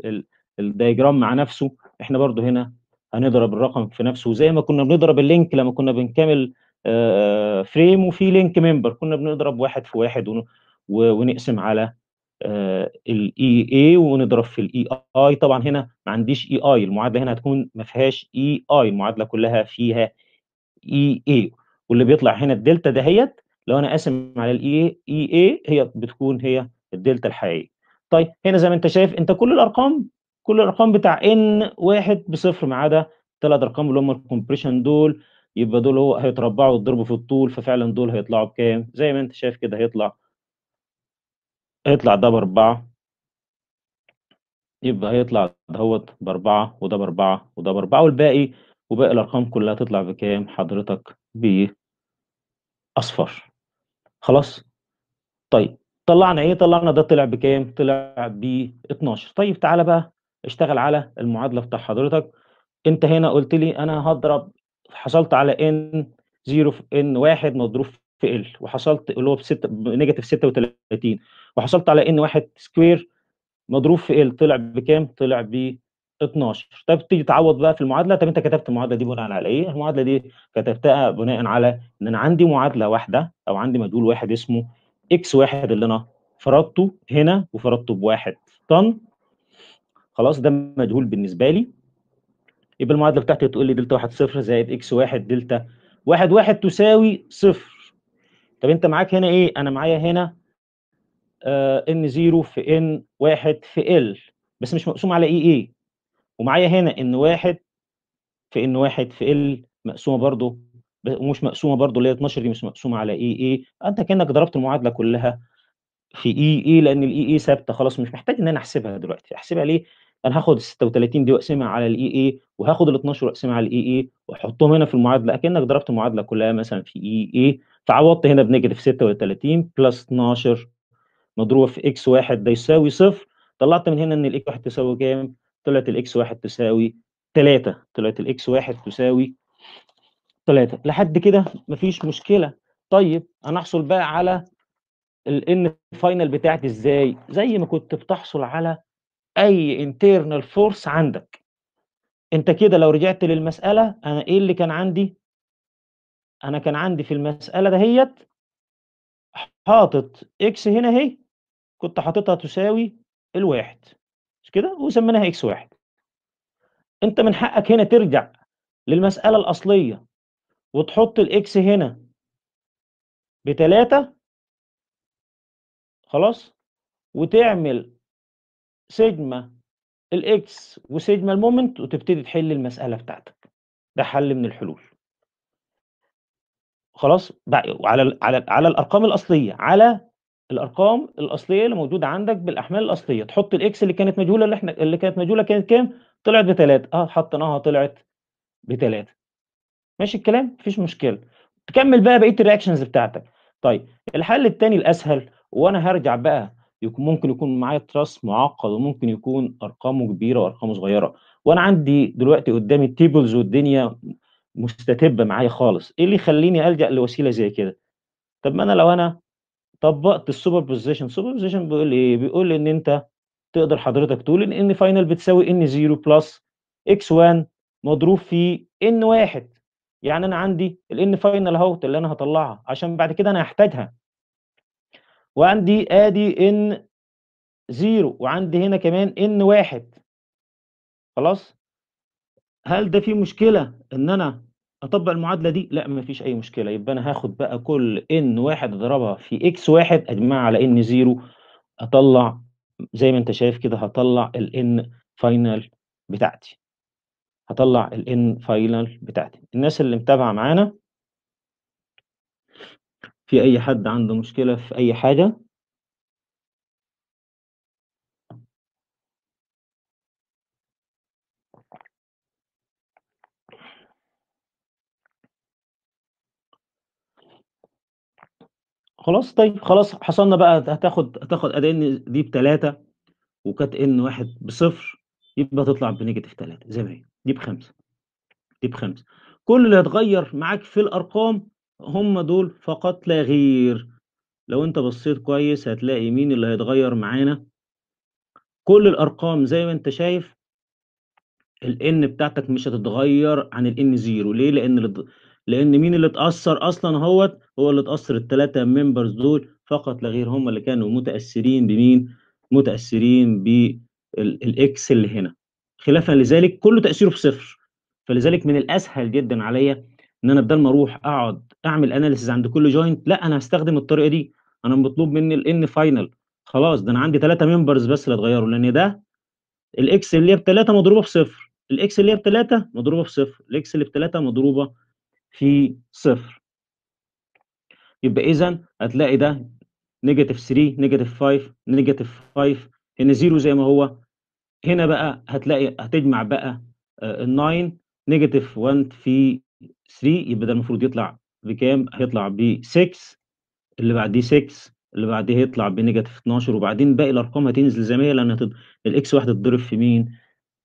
ال الdiagram مع نفسه، إحنا برضه هنا هنضرب الرقم في نفسه. وزي ما كنا بنضرب الlink لمّا كنا بنكامل آآ frame وفي link member كنا بنضرب 1 في 1 ون و ونقسم على آآ الEA ونضرب في الEI طبعًا هنا ما عنديش EI المعادلة هنا هتكون ما فيهاش EI المعادلة كلّها فيها EA واللي بيطلع هنا الدلتا دهيّة لو أنا قاسم على الEA EA هي بتكون هي الدلتا الحقيقية. طيب هنا زي ما أنت شايف أنت كل الأرقام كل الأرقام بتاع N1 بصفر ما عدا ال3 أرقام اللي هم الcompression دول يبقى دول هو هيتربعوا ويتضربوا في الطول ففعلًا دول هيطلعوا بكام؟ زي ما أنت شايف كده هيطلع هيطلع ده ب4 يبقى هيطلع دهوّة ب4 وده ب4 وده ب4 والباقي وباقي الأرقام كلّها تطلع بكام حضرتك؟ بأصفر خلاص؟ طيب طلّعنا إيه؟ طلّعنا ده طلع بكام؟ طلع ب12 طيب تعالَ بقى اشتغل على المعادلة بتاع حضرتك، أنت هنا قُلت لي أنا هاضرب حصلت على N0 في N1 مضروب في L وحصلت اللي هو بست بنيجاتيف 36 وحصلت على N1 square مضروب في L طلع بكام؟ طلع ب12 طب تيجي تعوّض بقى في المعادلة، طب أنت كتبت المعادلة دي بناءً على إيه؟ المعادلة دي كتبتها بناءً على إن أنا عندي معادلة واحدة أو عندي مجهول واحد اسمه X1 اللي أنا فرضته هنا وفرضته ب1 طن خلاص ده مجهول بالنسبة لي. يبقى المعادلة بتاعتي هتقول لي دلتا 1 0 زائد X1 دلتا 1 1 تساوي 0 طب أنت معاك هنا إيه؟ أنا معايا هنا آآ N0 في N1 في L بس مش مقسوم على EA ومعايا هنا N1 في N1 في L مقسومة برضه ب ومش مقسومة برضه اللي هي 12 دي مش مقسومة على EA أنت كأنك ضربت المعادلة كلّها. في EA لأن الEA ثابتة خلاص مش محتاج إن أنا أحسبها دلوقتي، أحسبها ليه؟ أنا هاخد ال36 دي وأقسمها على ال EA وهاخد ال12 وأقسمها على ال EA وأحطهم هنا في المعادلة أكنك ضربت المعادلة كلّها مثلًا في EA فعوضت هنا ب negative 36 plus 12 مضروبة في X1 ده يساوي 0 طلّعت من هنا إن ال X1 تساوي كام؟ طلعت ال X1 تساوي 3 طلعت ال X1 تساوي 3 لحد كده ما فيش مشكلة. طيب أنا أحصل بقى على الN final بتاعتي إزاي؟ زي ما كنت بتحصل على أي internal force عندك. أنت كده لو رجعت للمسألة أنا إيه اللي كان عندي؟ أنا كان عندي في المسألة دهيّة حاطط X هنا أهي كنت حاططها تساوي ال1 مش كده؟ وسميناها X1 أنت من حقك هنا ترجع للمسألة الأصلية وتحط ال X هنا ب3 خلاص؟ وتعمل sigma ال X و sigma ال moment وتبتدي تحل المسألة بتاعتك، ده حل من الحلول. خلاص؟ ال على على الأرقام الأصلية، على الأرقام الأصلية اللي موجودة عندك بالأحمال الأصلية، تحط ال X اللي كانت مجهولة اللي إحنا اللي كانت مجهولة كانت كام؟ طلعت ب3 آه حطيناها طلعت ب3 ماشي الكلام؟ ما فيش مشكلة. تكمّل بقى بقية الreactions بتاعتك. طيب الحل التاني الأسهل وأنا هارجع بقى يك ممكن يكون معايا truss معقّد وممكن يكون أرقامه كبيرة وأرقامه صغيرة، وأنا عندي دلوقتي قدّامي الtables والدنيا مستتبة معايا خالص، إيه اللي يخلّيني ألجأ لوسيلة زي كده؟ طب ما أنا لو أنا طبّقت superposition بيقول لي إيه؟ بيقول لي إن أنت تقدر حضرتك تقول إن N final بتساوي N0 plus X1 مضروب في N1 يعني أنا عندي الN final أهوّة اللي أنا هاطلّعها عشان بعد كده أنا هاحتاجها. وعندي آدي N0 وعندي هنا كمان N1 خلاص؟ هل ده فيه مشكلة إن أنا أطبّق المعادلة دي؟ لأ ما فيش أي مشكلة، يبقى أنا هاخد بقى كل N1 أضربها في X1 أجمعها على N0 أطلّع زي ما أنت شايف كده هاطلّع الN final بتاعتي. هاطلّع الN final بتاعتي. الناس اللي متابعة معانا في أي حد عنده مشكلة في أي حاجة؟ خلاص طيب خلاص حصلنا بقى هتاخد هتاخد أدي N دي ب3 وكانت N1 ب0 يبقى تطلع بنيجاتيف 3 زي ما هي، دي ب5 دي ب5 كل اللي هيتغيّر معاك في الأرقام هم دول فقط لا غير. لو أنت بصّيت كويس هتلاقي مين اللي هيتغيّر معانا كل الأرقام زي ما أنت شايف الN بتاعتك مش هتتغيّر عن الN0 ليه؟ لإن الض لإن مين اللي اتأثّر أصلًا أهوّة، هو اللي اتأثّر ال3 members دول فقط لا غير هم اللي كانوا متأثّرين بمين؟ متأثّرين بال الX اللي هنا، خلافًا لذلك كلّه تأثيره بصفر، فلذلك من الأسهل جدًا عليّا إن أنا بدال ما أروح أقعد أعمل analysis عند كل joint لأ أنا هاستخدم الطريقة دي، أنا مطلوب منّي الN final. خلاص ده أنا عندي 3 members بس اللي اتغيّروا لإن ده الX اللي هي ب3 مضروبة بصفر، الX اللي هي ب3 مضروبة بصفر، الX اللي ب3 مضروبة في صفر. يبقى إذًا هتلاقي ده -3 -5 -5 هنا 0 زي ما هو، هنا بقى هتلاقي هتجمع بقى آآ ال9 -1 في 3 يبقى ده المفروض يطلع بكام؟ هيطلع ب6 اللي بعديه 6 اللي بعديه هيطلع بنيجاتيف 12 وبعدين باقي الأرقام هتنزل زي ما هي لأن هتض الX1 هتتضرب في مين؟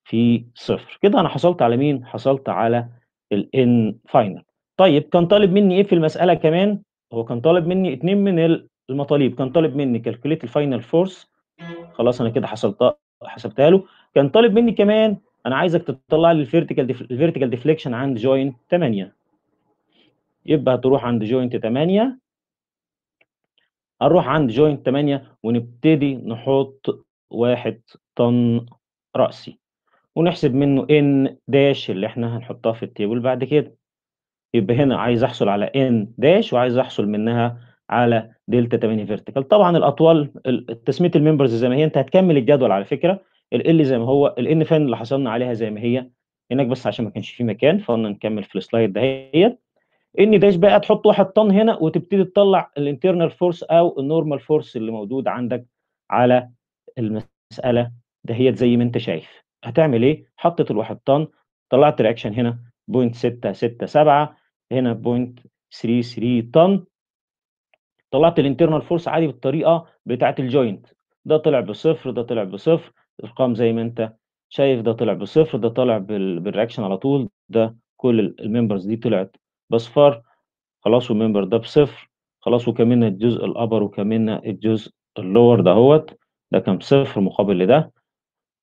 في صفر. كده أنا حصلت على مين؟ حصلت على الN final. طيب كان طالب منّي إيه في المسألة كمان؟ هو كان طالب منّي 2 من ال المطالب، كان طالب منّي calculate الfinal force خلاص أنا كده حسبتها حسبتها له، كان طالب منّي كمان أنا عايزك تطلّع لي def الvertical deflection عند joint 8 يبقى هتروح عند joint 8 هنروح عند joint 8 ونبتدي نحط 1 طن رأسي، ونحسب منّه N dash اللي إحنا هنحطها في الtable بعد كده. يبقى هنا عايز أحصل على N dash وعايز أحصل منها على دلتا 8 vertical. طبعًا الأطوال ال تسمية الmembers زي ما هي أنت هتكمّل الجدول على فكرة، الL زي ما هو، الN final اللي حصلنا عليها زي ما هي، هناك بس عشان ما كانش في مكان فقُلنا نكمّل في الslide دهيّة. N dash بقى تحط 1 طن هنا وتبتدي تطلّع الinternal force أو الnormal force اللي موجود عندك على المسألة دهيّة زي ما أنت شايف. هتعمل إيه؟ حطيت ال1 طن طلّعت reaction هنا 0.667 هنا 0.33 طن. طلّعت الinternal force عادي بالطريقة بتاعة الjoint ده طلع بصفر، ده طلع بصفر، الأرقام زي ما أنت شايف ده طلع بصفر، ده طالع بال بالreaction على طول، ده كل ال الmembers دي طلعت بأصفار خلاص والmember ده بصفر خلاص وكمّلنا الجزء الupper وكمّلنا الجزء الlower دهوّة، ده كان بصفر مقابل لده.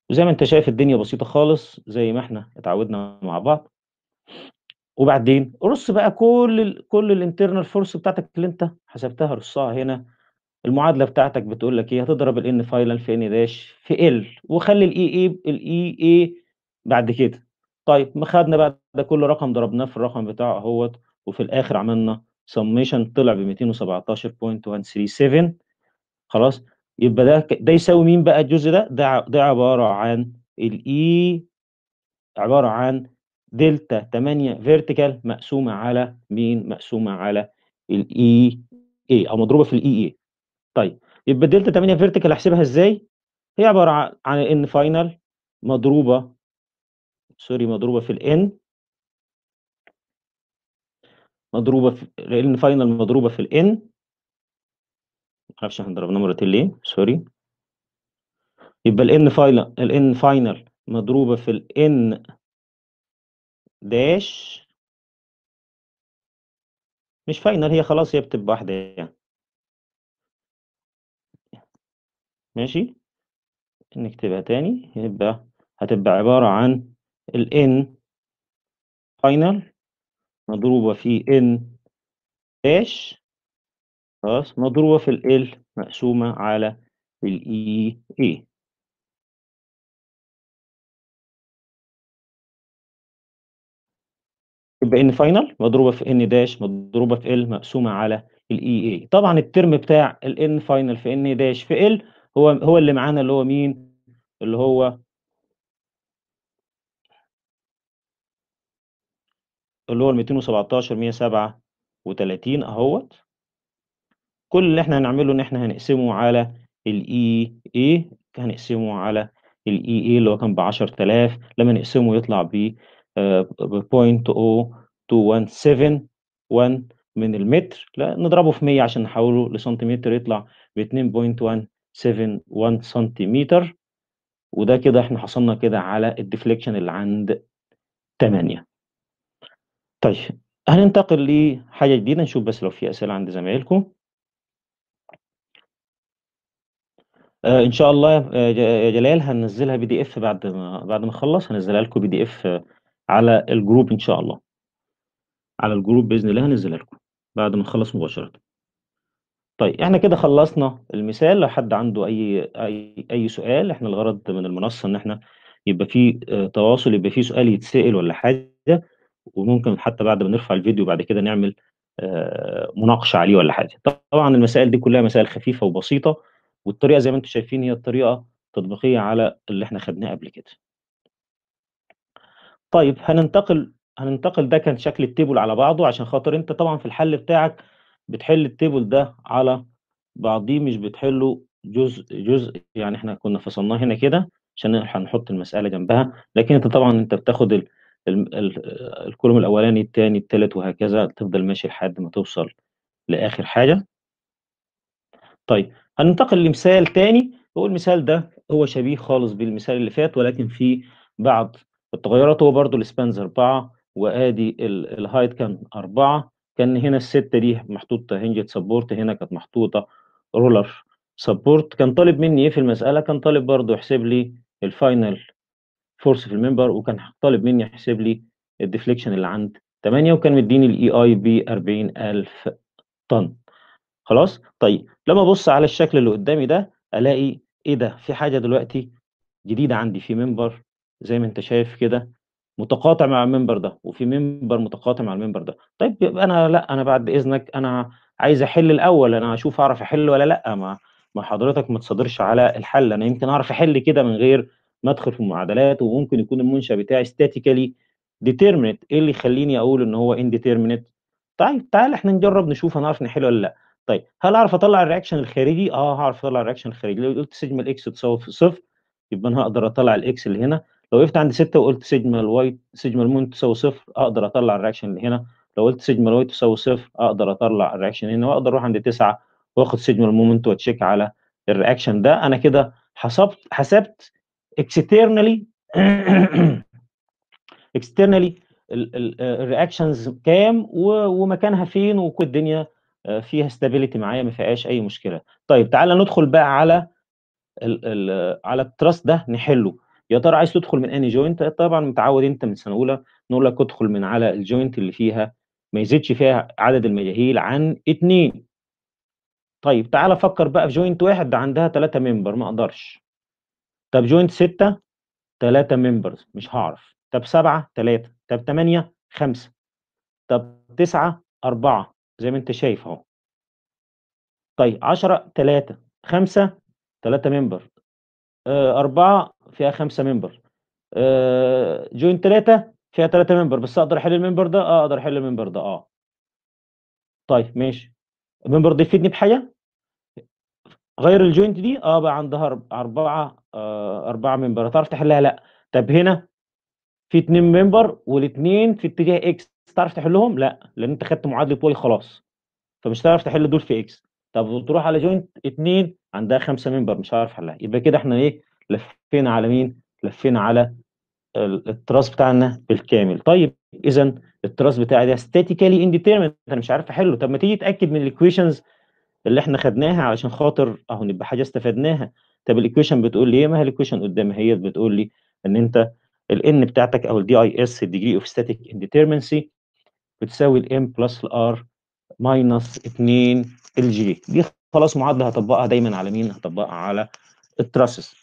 وزي ما أنت شايف الدنيا بسيطة خالص زي ما إحنا اتعودنا مع بعض. وبعدين رُص بقى كل ال كل الinternal force بتاعتك اللي أنت حسبتها رُصّها هنا، المعادلة بتاعتك بتقول لك إيه، هتضرب الN final في N dash في L وخلّي الEA الEA بعد كده. طيب ما خدنا بقى ده كل رقم ضربناه في الرقم بتاعه أهوّة وفي الآخر عملنا summation طلع ب217.137 خلاص، يبقى ده ده يساوي مين بقى الجزء ده؟ ده ده عبارة عن ال EA عبارة عن دلتا 8 vertical مقسومة على مين؟ مقسومة على ال EA أو مضروبة في ال EA. طيب يبقى دلتا 8 vertical أحسبها إزاي؟ هي عبارة عن N final مضروبة sorry مضروبة في ال N مضروبة في ل N final مضروبة في ال N ما أعرفش إحنا ضربناه مرتين ليه sorry. يبقى ال N final ال N final مضروبة في ال N dash مش final هي خلاص هي بتبقى واحدة يعني. ماشي؟ نكتبها تاني يبقى هتبقى عبارة عن ال N final مضروبة في N dash خلاص مضروبة في ال L مقسومة على ال E A. يبقى N final مضروبة في N dash مضروبة في L مقسومة على ال E A. طبعا ال term بتاع ال N final في N dash في L هو هو اللي معانا اللي هو مين؟ اللي هو اللي هو ال 217 137 اهوت كل اللي إحنا هنعمله ان إحنا هنقسمه على ال EA هنقسمه على ال EA اللي هو كان ب 10000 لما نقسمه يطلع ب 0.0217 من المتر لا نضربه في 100 عشان نحوله لسنتيمتر يطلع ب 2.171 سنتيمتر. وده كده إحنا حصلنا كده على ال deflection اللي عند 8 طيب هننتقل لحاجة جديدة؟ نشوف بس لو في أسئلة عند زمايلكم. آه إن شاء الله يا ج- يا جلال هننزلها PDF بعد ما بعد ما اخلص هنزلها لكم PDF على ال group إن شاء الله. على ال group بإذن الله هنزلها لكم بعد ما نخلص مباشرة. طيب إحنا كده خلصنا المثال. لو حد عنده أي أي أي سؤال إحنا الغرض من المنصة إن إحنا يبقى في آه، تواصل يبقى في سؤال يتسأل ولا حاجة وممكن حتى بعد ما نرفع الفيديو بعد كده نعمل آه، مناقشة عليه ولا حاجة. طبعا المسائل دي كلها مسائل خفيفة وبسيطة والطريقة زي ما أنتم شايفين هي الطريقة تطبيقيه على اللي إحنا خدناه قبل كده. طيب هننتقل هننتقل ده كان شكل ال table على بعضه عشان خاطر أنت طبعا في الحل بتاعك بتحل ال table ده على بعضيه مش بتحله جزء جزء يعني إحنا كنا فصلناه هنا كده عشان هنحط المسألة جنبها. لكن أنت طبعا أنت بتاخد ال ال ال ال column الأولاني الثاني الثالث وهكذا تفضل ماشي لحد ما توصل لآخر حاجة. طيب هننتقل لمثال تاني. هو المثال ده هو شبيه خالص بالمثال اللي فات ولكن فيه بعض التغيرات. هو برضو ال spans أربعة وآدي ال- ال height كان أربعة. كان هنا الستة دي محطوطة hinged support هنا كانت محطوطة. roller support كان طالب مني إيه في المسألة؟ كان طالب برضو يحسب لي ال final force في ال member وكان طالب مني يحسب لي ال deflection اللي عند 8 وكان مديني ال EA ب 40000 طن خلاص؟ طيب لما أبص على الشكل اللي قدامي ده ألاقي إيه ده؟ في حاجة دلوقتي جديدة عندي في منبر زي ما أنت شايف كده. متقاطع مع المنبر ده وفي منبر متقاطع مع المنبر ده. طيب يبقى أنا لأ أنا بعد إذنك أنا عايز أحل الأول أنا أشوف أعرف أحل ولا لأ. ما ما حضرتك ما تصادرش على الحل. أنا يمكن أعرف أحل كده من غير ما أدخل في المعادلات وممكن يكون المنشأ بتاعي statically determinate. إيه اللي يخليني أقول إن هو indeterminate طيب تعال إحنا نجرب نشوف هنعرف نحل ولا لأ. طيب هل أعرف أطلع ال reaction الخارجي؟ آه هعرف أطلع ال reaction الخارجي. لو قلت sigma ال X تساوي صفر يبقى أنا هقدر أطلع ال X اللي هنا. لو وقفت عند 6 وقلت sigma ال Y sigma ال moment تساوي صفر أقدر أطلع ال reaction اللي هنا. لو قلت sigma ال Y تساوي صفر أقدر أطلع ال reaction هنا وأقدر أروح عند 9 وأخد sigma ال moment وا check على ال reaction ده. أنا كده حسبت حسبت externally externally ال reactions كام ومكانها فين وكل الدنيا آه، فيها stability معايا ما فيهاش أي مشكلة. طيب تعالى ندخل بقى على ال ال على ال truss ده نحله. يا ترى عايز تدخل من أنهي joint طبعا متعود أنت من سنة أولى نقول لك ادخل من على ال joint اللي فيها ما يزيدش فيها عدد المجاهيل عن اتنين. طيب تعالى فكر بقى في joint واحد ده عندها ثلاثة member ما أقدرش. طب joint ستة؟ ثلاثة members مش هعرف. طب سبعة؟ ثلاثة طب ثمانية خمسة. طب تسعة؟ أربعة زي ما أنت شايف أهو. طيب عشرة؟ ثلاثة خمسة؟ ثلاثة member أربعة فيها خمسة member آه joint 3 فيها 3 member بس أقدر أحل ال member ده؟ آه أقدر أحل ال member ده آه. طيب ماشي. ال member ده يفيدني بحاجة؟ غير ال joint دي؟ آه بقى عندها أرب- أربعة آه أربعة member هتعرف تحلها؟ لا. طب هنا في اتنين member والاثنين في اتجاه x تعرف تحلهم؟ لا لأن أنت خدت معادلة y خلاص. فمش هتعرف تحل دول في x طب تروح على joint اتنين عندها خمسة member مش هعرف احلها يبقى كده إحنا إيه؟ لفينا على مين؟ لفينا على ال- ال truss بتاعنا بالكامل. طيب اذا ال truss بتاعي ده statically indeterminate أنا مش عارف أحله. طب ما تيجي تأكد من ال equations اللي إحنا خدناها علشان خاطر أهو نبقى حاجة استفدناها. طب ال equation بتقول لي إيه؟ ما هي ال equation قدامي. هي بتقول لي إن أنت ال N بتاعتك أو ال D I S ال degree of static indeterminacy بتساوي ال M plus ال R minus 2 ال J. دي خلاص معادلة هطبقها دايما على مين؟ هطبقها على ال trusses.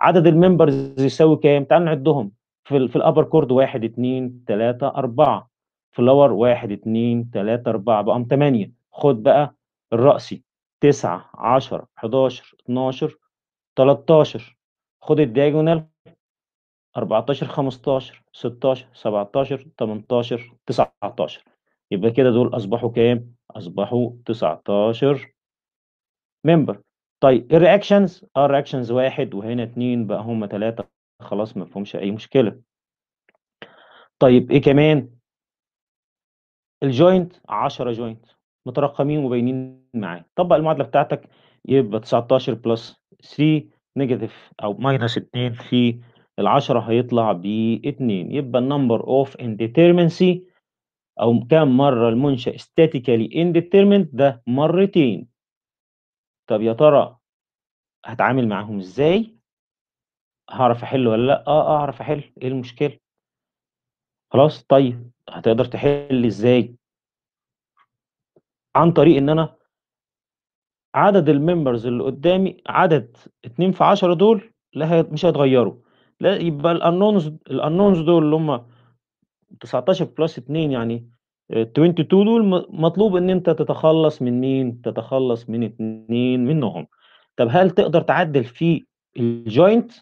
عدد ال members يساوي كام؟ تعال نعدهم. في في ال upper chord 1 2 3 4 في ال lower 1 2 3 4 بقى 8 خد بقى الرأسي. 9 10 11 12 13 خد ال diagonal. 14 15 16 17 18 19 يبقى كده دول أصبحوا كام؟ أصبحوا 19 member طيب ال reactions آه ال reactions واحد وهنا اتنين بقى هم ثلاثة خلاص ما فيهمش أي مشكلة. طيب إيه كمان؟ ال joint 10 joint مترقمين وباينين معاه طبق المعادلة بتاعتك يبقى 19 plus 3 negative أو minus 2 في العشرة هيطلع ب 2 يبقى ال number of indeterminacy أو كام مرة المنشأ statically indeterminate ده مرتين. طب يا ترى هتعامل معاهم إزاي؟ هعرف أحل ولا لأ؟ آه اعرف أحل. إيه المشكلة؟ خلاص طيب هتقدر تحل إزاي؟ عن طريق إن أنا عدد ال members اللي قدامي عدد 2 في 10 دول لا هي- مش هيتغيروا. لا يبقى ال unknowns ال unknowns دول اللي هم 19 plus 2 يعني آه، 22 دول مطلوب إن أنت تتخلص من مين؟ تتخلص من اتنين منهم. طب هل تقدر تعدل في ال joint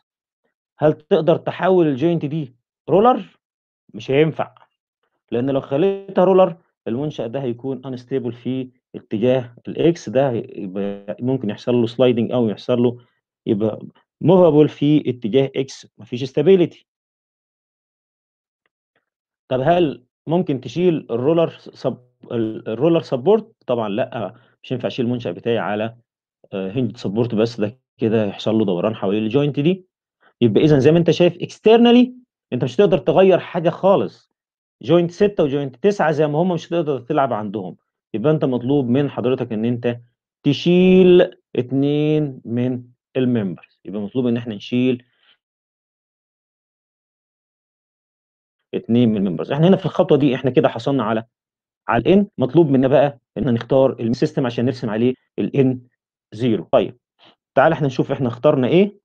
هل تقدر تحول ال joint دي roller مش هينفع لأن لو خليتها roller المنشأ ده هيكون unstable في اتجاه ال x ده ممكن يحصل له sliding أو يحصل له يبقى movable في اتجاه x مفيش stability طب هل ممكن تشيل ال roller sup ال roller support؟ طبعا لأ مش ينفع أشيل المنشأ بتاعي على hinge support بس ده كده يحصل له دوران حوالين ال joint دي. يبقى اذا زي ما أنت شايف externally أنت مش هتقدر تغير حاجة خالص. joint 6 و joint 9 زي ما هم مش هتقدر تلعب عندهم. يبقى أنت مطلوب من حضرتك إن أنت تشيل اتنين من ال members. يبقى مطلوب إن إحنا نشيل اتنين من ال members إحنا هنا في الخطوة دي إحنا كده حصلنا على على ال N مطلوب منا بقى ان نختار ال system عشان نرسم عليه ال N zero طيب تعال إحنا نشوف إحنا اخترنا إيه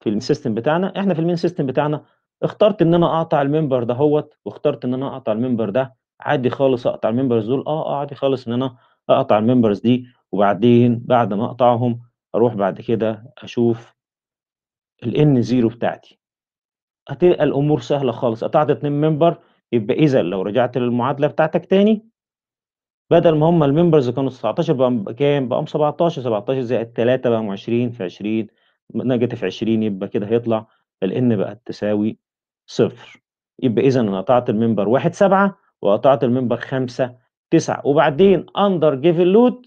في ال system بتاعنا. إحنا في ال main system بتاعنا اخترت ان أنا اقطع ال member ده هوت واخترت ان أنا اقطع ال member ده عادي خالص اقطع ال members دول. آه آه عادي خالص ان أنا اقطع ال members دي وبعدين بعد ما اقطعهم أروح بعد كده أشوف ال N zero بتاعتي. هتبقى الأمور سهلة خالص. قطعت اتنين member يبقى إذا لو رجعت للمعادلة بتاعتك تاني بدل ما هم ال members كانوا 19 بقى كام؟ بقى 17 17 زائد 3 بقى 20 في 20 negative 20 يبقى كده هيطلع ال N بقت تساوي صفر. يبقى إذا أنا قطعت ال member 1 7 وقطعت ال member 5 9 وبعدين under given load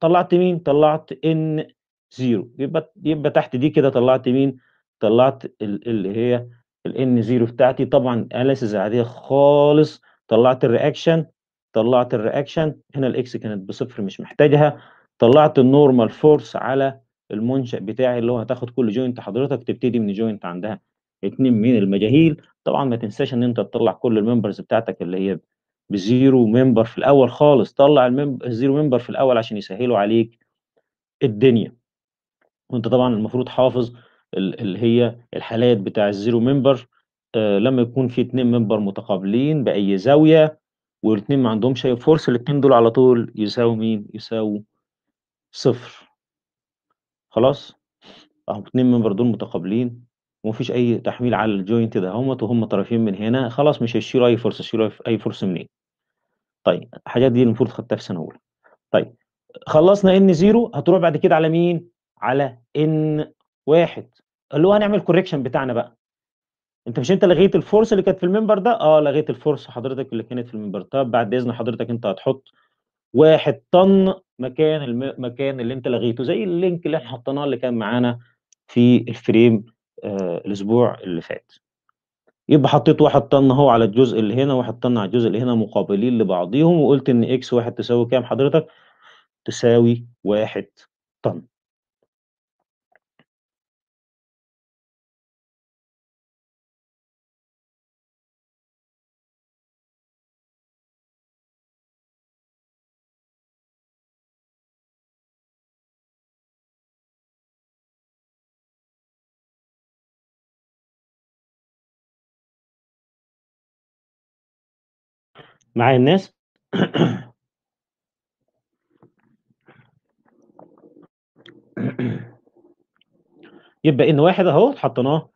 طلعت مين؟ طلعت N 0 يبقى يبقى تحت دي كده طلعت مين؟ طلعت ال- اللي هي ال N 0 بتاعتي طبعا analysis عاديه خالص. طلعت ال reaction طلعت ال reaction. هنا ال x كانت بصفر مش محتاجها. طلعت ال normal force على المنشأ بتاعي اللي هو هتاخد كل joint حضرتك تبتدي من joint عندها. اتنين من المجاهيل. طبعا ما تنساش إن أنت تطلع كل ال members بتاعتك اللي هي ب zero member في الأول خالص. طلع الزيرو ممبر في الأول عشان يسهلوا عليك الدنيا. وأنت طبعا المفروض حافظ اللي هي الحالات بتاع ال zero member آه لما يكون في اتنين member متقابلين بأي زاوية والاثنين ما عندهمش أي force الاثنين دول على طول يساووا مين؟ يساووا صفر. خلاص؟ أهو اتنين member دول متقابلين ومفيش أي تحميل على ال joint ده همت وهم طرفين من هنا خلاص مش هيشيلوا أي force يشيلوا أي force منين؟ طيب الحاجات دي المفروض خدتها في سنه اولى طيب خلصنا N zero هتروح بعد كده على مين؟ على N واحد. اللي هو هنعمل correction بتاعنا بقى. انت مش انت لغيت ال force اللي كانت في ال member ده؟ آه لغيت ال force حضرتك اللي كانت في ال member. طب بعد إذن حضرتك أنت هتحط واحد طن مكان المكان اللي أنت لغيته زي ال link اللي إحنا حطيناه اللي كان معانا في ال frame آه الأسبوع اللي فات. يبقى حطيت واحد طن اهو على الجزء اللي هنا واحد طن على الجزء اللي هنا مقابلين لبعضيهم وقلت إن إكس واحد تساوي كام حضرتك؟ تساوي واحد طن. معايا الناس؟ يبقى N واحد أهو حطيناه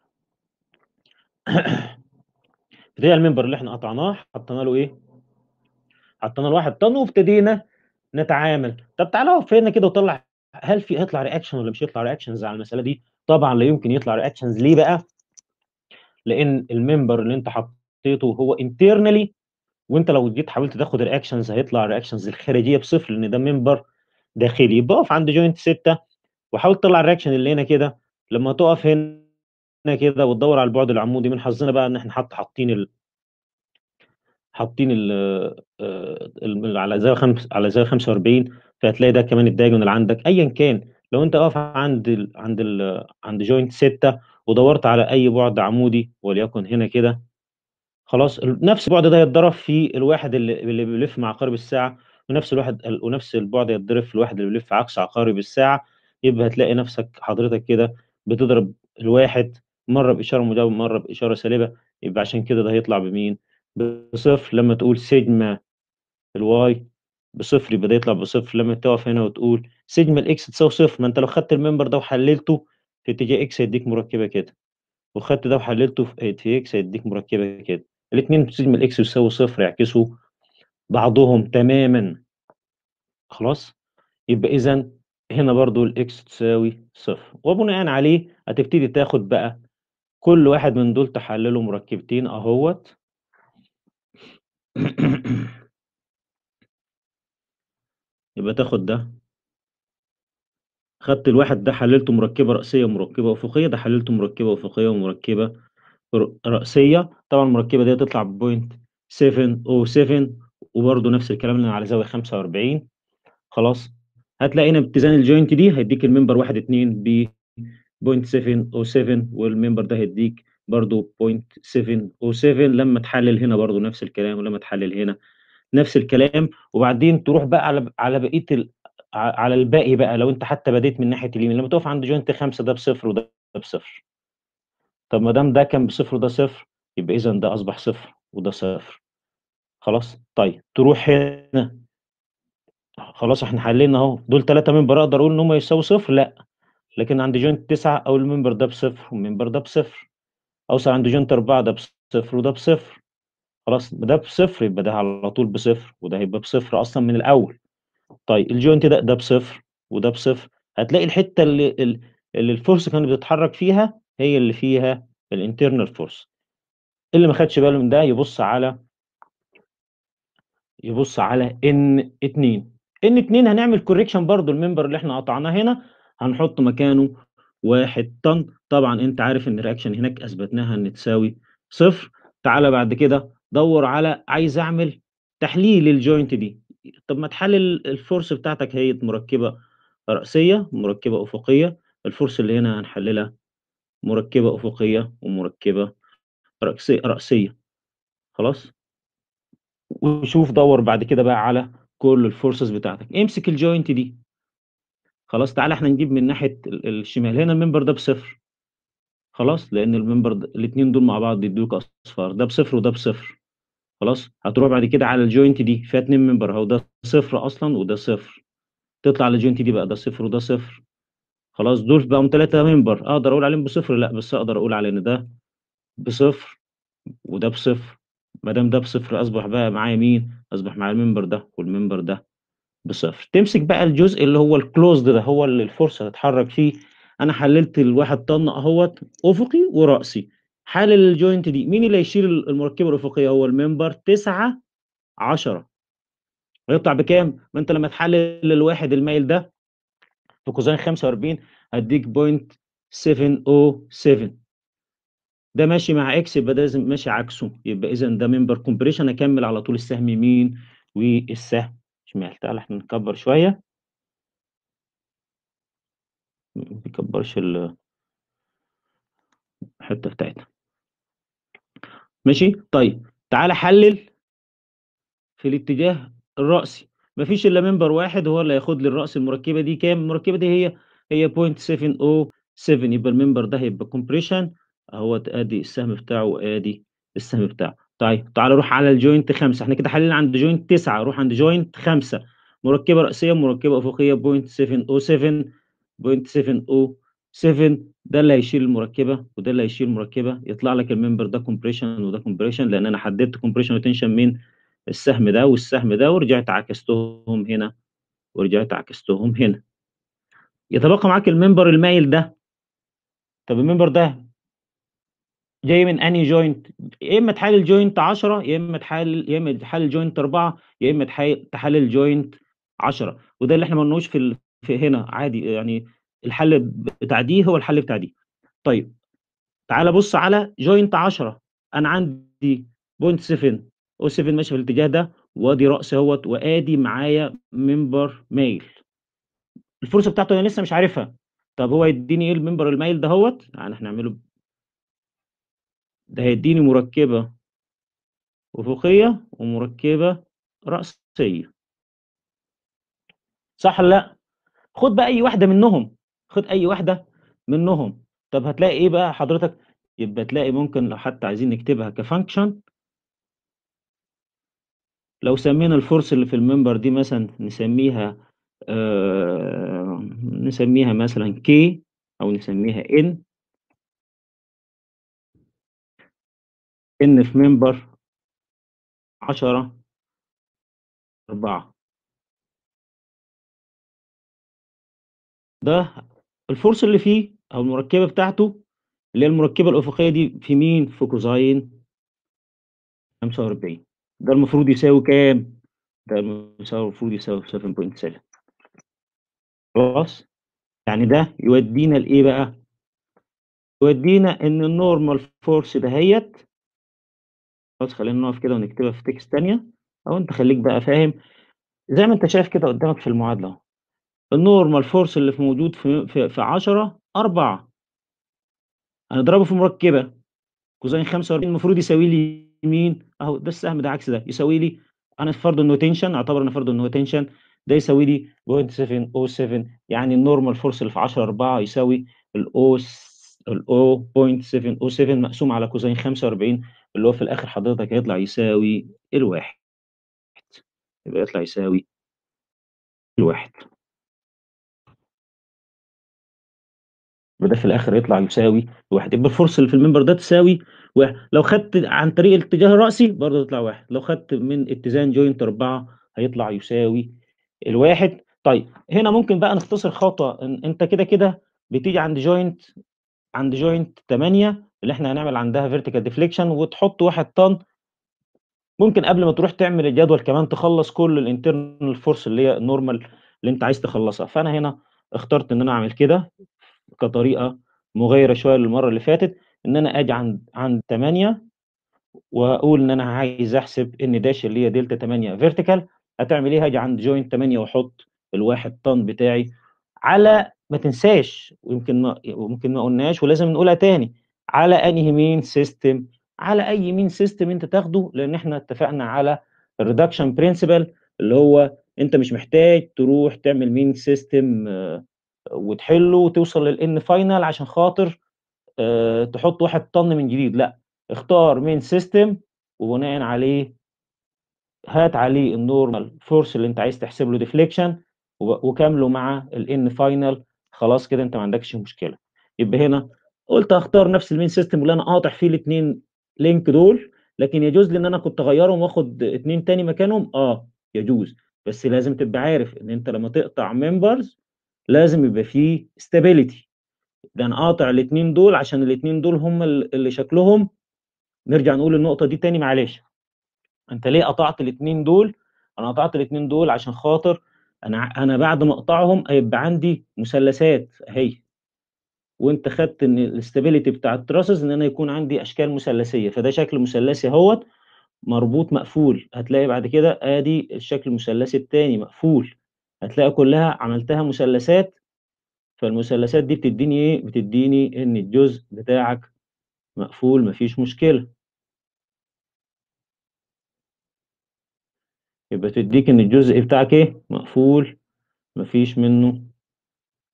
ده ال member اللي إحنا قطعناه حطينا له إيه؟ حطينا له واحد طن وابتدينا نتعامل. طب تعالى اقف كده وطلع. هل في هيطلع reaction ولا مش هيطلع reactions على المسألة دي؟ طبعا لا يمكن يطلع reactions ليه بقى؟ لأن ال member اللي أنت حطيته هو internally وانت لو جيت حاولت تاخد reactions هيطلع reactions الخارجية بصفر لأن ده member داخلي. يبقى اقف عند joint 6 وحاول تطلع ال reaction اللي هنا كده. لما تقف هنا كده وتدور على البعد العمودي من حظنا بقى إن إحنا حط حاطين ال... حاطين ال على زاوية خمس على زاوية 45 فهتلاقي ده كمان ال diagonal عندك. ايا كان لو أنت واقف عند ال عند ال عند joint 6 ودورت على أي بعد عمودي وليكن هنا كده خلاص نفس البعد ده يتضرب في الواحد اللي, اللي بيلف مع عقارب الساعة ونفس الواحد ونفس البعد يتضرب في الواحد اللي بيلف عكس عقارب الساعة يبقى هتلاقي نفسك حضرتك كده بتضرب الواحد مرة بإشارة موجبه مرة بإشارة سالبة يبقى عشان كده ده هيطلع بمين؟ بصفر لما تقول sigma ال Y بصفر يبقى ده يطلع بصفر لما تقف هنا وتقول sigma ال X تساوي صفر ما أنت لو خدت ال member ده وحللته في اتجاه X هيديك مركبة كده وخدت ده وحللته في في X هيديك مركبة كده. الاثنين sigma ال X يساوي صفر يعكسوا بعضهم تماما. خلاص؟ يبقى اذا هنا برضو ال X تساوي صفر. وبناء عليه هتبتدي تاخد بقى كل واحد من دول تحلله مركبتين أهوت. يبقى تاخد ده. خدت الواحد ده حللته مركبة رأسية ومركبة أفقية ده حللته مركبة أفقية ومركبة رأسية. طبعا المركبة دي تطلع point 707 وبرده نفس الكلام اللي على زاوية 45 خلاص. هتلاقي هنا باتزان ال joint دي هيديك ال member 1 2 ب 0.707 وال member ده هيديك برضو 0.707 لما تحلل هنا برضو نفس الكلام ولما تحلل هنا نفس الكلام. وبعدين تروح بقى على على بقية ال... على الباقي بقى. لو أنت حتى بديت من ناحية اليمين لما تقف عند joint 5 ده بصفر وده بصفر. طب ما دام ده كان بصفر وده صفر يبقى اذا ده أصبح صفر وده صفر. خلاص؟ طيب تروح هنا. خلاص إحنا حلينا أهو. دول ثلاثة member أقدر أقول إن هم يساووا صفر؟ لأ. لكن عند joint 9 أو ال member ده بصفر وال member ده بصفر. أوصل عند joint 4 ده بصفر وده بصفر. خلاص ده بصفر يبقى ده على طول بصفر وده هيبقى بصفر أصلا من الأول. طيب ال joint ده ده بصفر وده بصفر. هتلاقي الحتة اللي اللي ال force كانت بتتحرك فيها هي اللي فيها ال internal force اللي ما خدش باله من ده يبص على يبص على N 2 N 2 هنعمل correction برضو ال member اللي إحنا قطعناه هنا. هنحط مكانه واحد طن طبعا أنت عارف إن ال reaction هناك أثبتناها إن تساوي صفر. تعالى بعد كده دور على عايز أعمل تحليل لل joint دي. طب ما تحلل ال force بتاعتك هي مركبة رأسية مركبة أفقية. ال force اللي هنا هنحللها مركبة أفقية ومركبة رأسيه رأسية. خلاص؟ وشوف دور بعد كده بقى على كل ال forces بتاعتك. امسك ال joint دي. خلاص تعالى إحنا نجيب من ناحية الشمال. هنا ال member ده بصفر. خلاص؟ لأن ال member الاثنين دول مع بعض يدوك أصفار. ده بصفر وده بصفر. خلاص؟ هتروح بعد كده على ال joint دي. فيها اتنين member. اهو ده صفر أصلا وده صفر. تطلع على ال joint دي بقى. ده صفر وده صفر. خلاص دول بقوا 3 member أقدر أقول عليهم بصفر؟ لا بس أقدر أقول على إن ده بصفر وده بصفر. ما دام ده بصفر أصبح بقى معايا مين؟ أصبح معايا ال member ده وال member ده بصفر. تمسك بقى الجزء اللي هو ال closed ده هو اللي ال force تتحرك فيه. أنا حللت الواحد طن أهوت أفقي ورأسي. حلل ال joint دي. مين اللي هيشيل المركبة الأفقية؟ هو ال member 9 10 هيطلع بكام؟ ما أنت لما تحلل الواحد المايل ده في cosine 45 هديك point 707 ده ماشي مع X يبقى ده لازم ماشي عكسه. يبقى اذا ده member compression أكمل على طول السهم يمين والسهم شمال. تعالى إحنا نكبر شوية. ما نكبرش ال- الحتة بتاعتنا. ماشي؟ طيب تعالى حلل في الاتجاه الرأسي. مفيش إلا member واحد هو اللي هياخد لي الرأس المركبة دي. كام؟ المركبة دي هي هي 0.707 يبقى ال member ده هيبقى compression اهوت أدي السهم بتاعه وأدي السهم بتاعه. طيب تعالى روح على ال joint 5 إحنا كده حللنا عند joint 9 روح عند joint 5 مركبة رأسية مركبة أفقية. 0.707 0.707 ده اللي هيشيل المركبة وده اللي هيشيل المركبة. يطلع لك ال member ده compression وده compression لأن أنا حددت compression و tension من السهم ده والسهم ده ورجعت عكستهم هنا ورجعت عكستهم هنا. يتبقى معاك ال member المايل ده. طب ال member ده جاي من أنهي joint يا إما تحلل joint 10 يا إما تحلل يا إما تحلل joint 4 يا إما تحلل joint 10 وده اللي إحنا ما قلناهوش في ال... في هنا. عادي يعني الحل بتاع دي هو الحل بتاع دي. طيب تعال بص على joint 10 أنا عندي point 7 O 7 ماشي في الاتجاه ده. وأدي رأس أهوت وآدي معايا member مايل ال force بتاعته أنا لسه مش عارفها. طب هو يديني إيه ال member المايل دهوت يعني إحنا نعمله ده هيديني مركبة أفقية ومركبة رأسية. صح لأ؟ خد بقى أي واحدة منهم. خد أي واحدة منهم. طب هتلاقي إيه بقى حضرتك؟ يبقى تلاقي ممكن لو حتى عايزين نكتبها ك function لو سمينا ال force اللي في ال member دي مثلا نسميها آه نسميها مثلا K أو نسميها N N في member 10 4 ده ال force اللي فيه أو المركبة بتاعته اللي هي المركبة الأفقية دي في مين؟ في cosine 45 ده المفروض يساوي كام؟ ده المفروض يساوي 7.7 خلاص؟ يعني ده يودينا لإيه بقى؟ يودينا إن ال normal force دهيت خلاص خلينا نقف كده ونكتبها في text تانية. أو أنت خليك بقى فاهم. زي ما أنت شايف كده قدامك في المعادلة أهو. ال normal force اللي في موجود في في, في 10 4 هنضربه في مركبه cosine 45 المفروض يساوي لي مين أهو ده السهم ده عكس ده. يساوي لي أنا فرض إنه tension أعتبر أنا فرض إنه tension ده يساوي لي 0.707 يعني ال normal force اللي في 10 4 يساوي الاو الاو 0.707 مقسوم على cosine 45 اللي هو في الآخر حضرتك هيطلع يساوي الواحد. يبقى يطلع يساوي الواحد. يبقى ده في الآخر يطلع يساوي واحد يبقى ال force اللي في ال member ده تساوي واحد. لو خدت عن طريق الاتجاه الرأسي برضه تطلع واحد. لو خدت من اتزان joint أربعة هيطلع يساوي الواحد. طيب هنا ممكن بقى نختصر خطوة. إن أنت كده كده بتيجي عند joint عند joint 8 اللي إحنا هنعمل عندها vertical deflection وتحط واحد طن ممكن قبل ما تروح تعمل الجدول كمان تخلص كل ال internal force اللي هي ال normal اللي أنت عايز تخلصها. فأنا هنا اخترت إن أنا أعمل كده كطريقة مغايرة شوية للمرة اللي فاتت. إن أنا آجي عند عند 8 وأقول إن أنا عايز أحسب N dash اللي هي دلتا 8 vertical هتعمل إيه؟ هاجي عند joint 8 وأحط الواحد طن بتاعي على ما تنساش ويمكن ما ويمكن ما قلناش ولازم نقولها تاني على أنهي main system على أي main system أنت تاخده؟ لأن إحنا اتفقنا على ال reduction principle اللي هو أنت مش محتاج تروح تعمل main system وتحله وتوصل لل N final عشان خاطر أه تحط واحد طن من جديد. لا اختار main system وبناء عليه هات عليه ال normal force اللي انت عايز تحسب له deflection وكامله مع ال N final خلاص كده أنت ما عندكش مشكلة. يبقى هنا قُلت هاختار نفس ال main system اللي أنا قاطع فيه ال2 link دول، لكن يجوز لي إن أنا كنت أغيّرهم وآخد 2 تاني مكانهم، آه يجوز، بس لازم تبقى عارف إن أنت لمّا تقطع members لازم يبقى في stability. ده أنا قاطع ال2 دول عشان ال2 دول هم ال اللي شكلهم نرجع نقول النقطة دي تاني معلش، أنت ليه قطعت ال2 دول؟ أنا قطعت ال2 دول عشان خاطر أنا ع أنا بعد ما أقطعهم هيبقى عندي مثلثات أهي. وأنت خدت إن الstability بتاع الtrusses إن أنا يكون عندي أشكال مثلثية، فده شكل مثلثي أهوّة مربوط مقفول، هتلاقي بعد كده آدي الشكل المثلثي التاني مقفول، هتلاقي كلّها عملتها مثلثات، فالمثلثات دي بتدّيني إيه، بتدّيني إن الجزء بتاعك مقفول ما فيش مشكلة. يبقى تدّيك إن الجزء بتاعك إيه، مقفول ما فيش منّه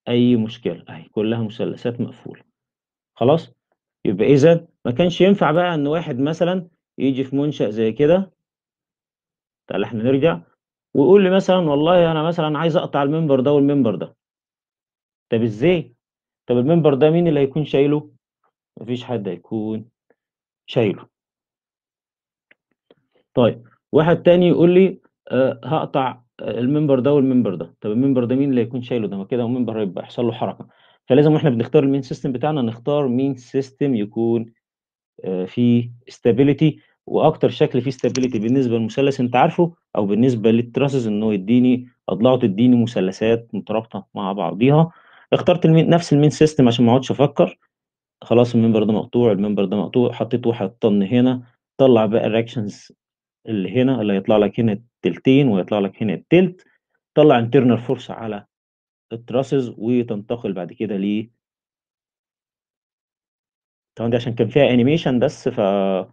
أي مشكلة، أهي كلّها مثلثات مقفولة، خلاص؟ يبقى إذًا ما كانش ينفع بقى إن واحد مثلًا ييجي في منشأ زي كده تعالَ إحنا نرجع، ويقول لي مثلًا والله أنا مثلًا عايز أقطع الmember ده والmember ده. طب إزاي؟ طب الmember ده مين اللي هيكون شايله؟ ما فيش حد هيكون شايله. طيب واحد تاني يقول لي آآ هاقطع الmember ده والmember ده، طب الmember ده مين اللي هيكون شايله؟ ده ما كده الmember هيبقى هيحصل له حركة، فلازم وإحنا بنختار الmain system بتاعنا نختار main system يكون آآ فيه stability وأكتر شكل فيه stability بالنسبة للمثلث أنت عارفه أو بالنسبة للtrusses إنه يدّيني أضلاعه تدّيني مثلثات مترابطة مع بعضيها، اخترت الmain نفس الmain system عشان ما اقعدش أفكّر، خلاص الmember ده مقطوع، الmember ده مقطوع، حطيت واحد طَن هنا، طلّع بقى الreactions اللي هنا اللي هيطلع لك هنا التلتين وهيطلع لك هنا التِلت، طلّع internal force على الtrusses وتنتقل بعد كده ل طبعًا دي عشان كان فيها animation بس ف آآ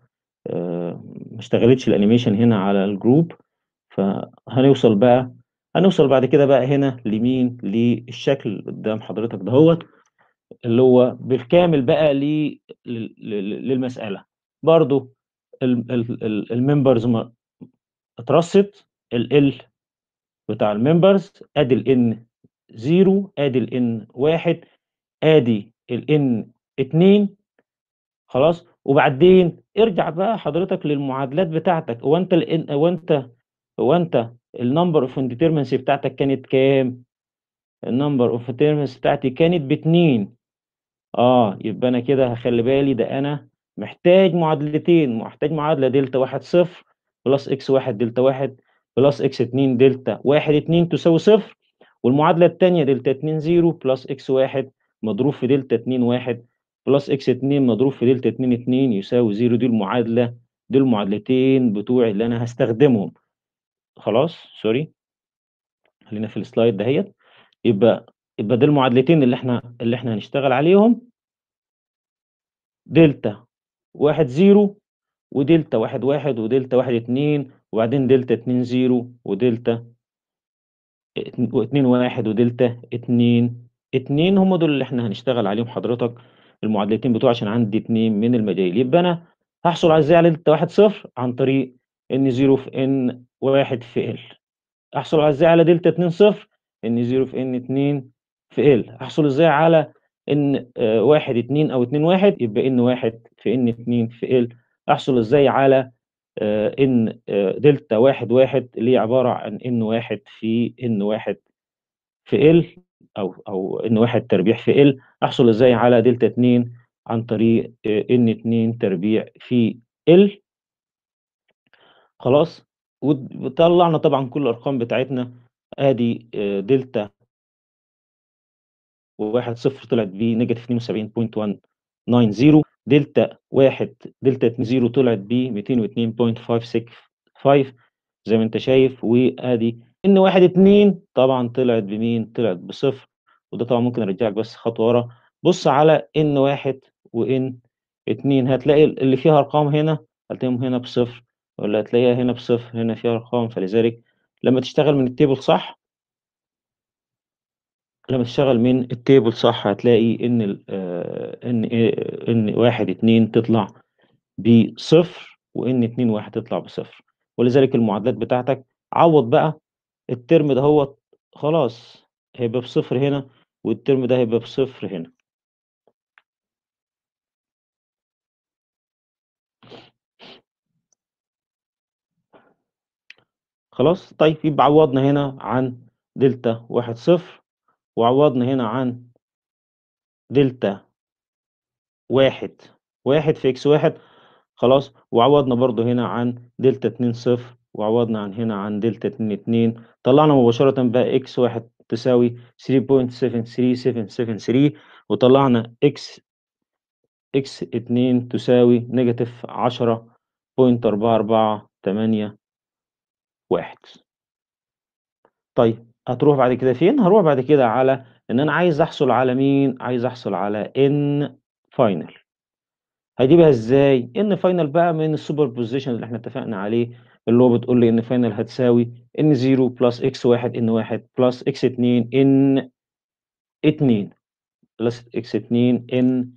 ما اشتغلتش الanimation هنا على الgroup. فهنوصل بقى هنوصل بعد كده بقى هنا لمين، للشكل قدّام حضرتك دهوّة، اللي هو بالكامل بقى ل لل لل للمسألة، برضه ال ال ال الmembers م اترصِّت الL بتاع الmembers آدي الN 0 آدي الN 1 آدي الN 2 خلاص، وبعدين ارجع بقى حضرتك للمعادلات بتاعتك، هو الN هو أنت هو أنت ال number of indeterminacy بتاعتك كانت كام؟ ال number of indeterminacy بتاعتي كانت ب2 آه، يبقى أنا كده هاخلّي بالي ده أنا محتاج معادلتين، محتاج معادلة دلتا 1 0 plus x 1 دلتا 1 plus x 2 دلتا 1 2 تساوي 0 والمعادلة التانية دلتا 2 0 plus x 1 مضروب في دلتا 2 1 plus x 2 مضروب في دلتا 2 2 يساوي 0 دي المعادلة دي المعادلتين بتوعي اللي أنا هاستخدمهم، خلاص sorry خلّينا في ال slide دهيّة، يبقى يبقى دي المعادلتين اللي إحنا اللي إحنا هنشتغل عليهم. دلتا 1 0 ودلتا 1 1 ودلتا 1 2 وبعدين دلتا 2 0 ودلتا اتن و2 1 ودلتا 2 2 هم دول اللي إحنا هنشتغل عليهم حضرتك المعادلتين بتوعي عشان عندي 2 من المجاهيل، يبقى أنا هاحصل على إزاي على دلتا 1 0 عن طريق N 0 في N 1 في أحصل على إزاي على دلتا 2 0 N 0 في N 2 في L، أحصل إزاي على آآ 1 2 أو 2 1 يبقى N 1 في N 2 في L، أحصل إزاي على آآ N آآ دلتا 1 1 اللي هي عبارة عن N 1 في N 1 في L أو أو N 1 تربيع في L، أحصل إزاي على دلتا 2 عن طريق N 2 تربيع في L. خلاص، وطلّعنا طبعًا كل الأرقام بتاعتنا، آدي آآ دلتا 1 0 طلعت ب negative 72.190 دلتا 1 دلتا 2 0 طلعت ب202.565 زي ما أنت شايف، وآدي N 1 2 طبعًا طلعت بمين؟ طلعت ب0 وده طبعًا ممكن أرجّعك بس خطوة ورا، بُص على N 1 وN 2 هتلاقي ال اللي فيها أرقام هنا هتلاقيهم هنا ب0 واللي هتلاقيها هنا ب0 هنا فيها أرقام، فلذلك لمّا تشتغل من الtable صح لمّا تشتغل من الtable صح هتلاقي إن ال آآ إن آآ إن 1 2 تطلع ب0 و N 2 1 تطلع ب0 ولذلك المعادلات بتاعتك عوّض بقى ال term دهوّة خلاص هيبقى ب0 هنا وال term ده هيبقى بصفر هنا. خلاص؟ طيب يبقى عوضنا هنا عن دلتا واحد صفر وعوضنا هنا عن دلتا واحد. واحد في X واحد خلاص. وعوضنا برضو هنا عن دلتا اتنين صفر وعوضنا عن هنا عن دلتا اتنين اتنين. طلعنا مباشرة بقى X واحد تساوي 3.73773 وطلعنا X X اتنين تساوي negative عشرة point أربعة أربعة تمانية واحد طيب هتروح بعد كده فين؟ هروح بعد كده على إن أنا عايز أحصل على مين؟ عايز أحصل على N final هجيبها إزاي؟ N final بقى من ال superposition اللي إحنا اتفقنا عليه اللي هو بتقول لي N final هتساوي N 0 plus X واحد N واحد plus X اتنين N اتنين plus X اتنين N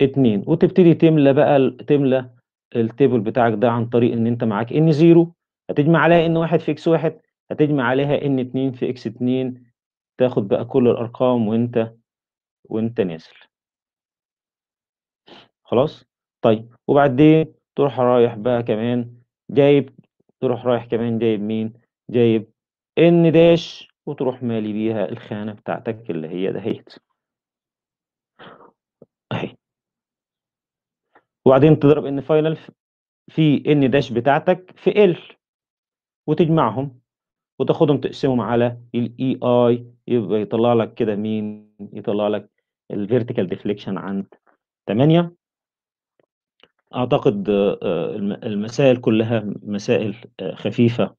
اتنين وتبتدي تملى بقى تملى ال table بتاعك ده عن طريق إن أنت معاك N 0 هتجمع عليها N 1 في X 1 هتجمع عليها N 2 في X 2 تاخد بقى كل الأرقام وأنت وأنت نازل. خلاص؟ طيب وبعدين تروح رايح بقى كمان جايب تروح رايح كمان جايب مين؟ جايب N dash وتروح مالي بيها الخانة بتاعتك اللي هي دهيت. أهي. وبعدين تضرب N final في N dash بتاعتك في L وتجمعهم وتاخدهم تقسمهم على ال EA يبقى يطلع لك كده مين؟ يطلع لك ال vertical deflection عند A أعتقد المسائل كلها مسائل خفيفة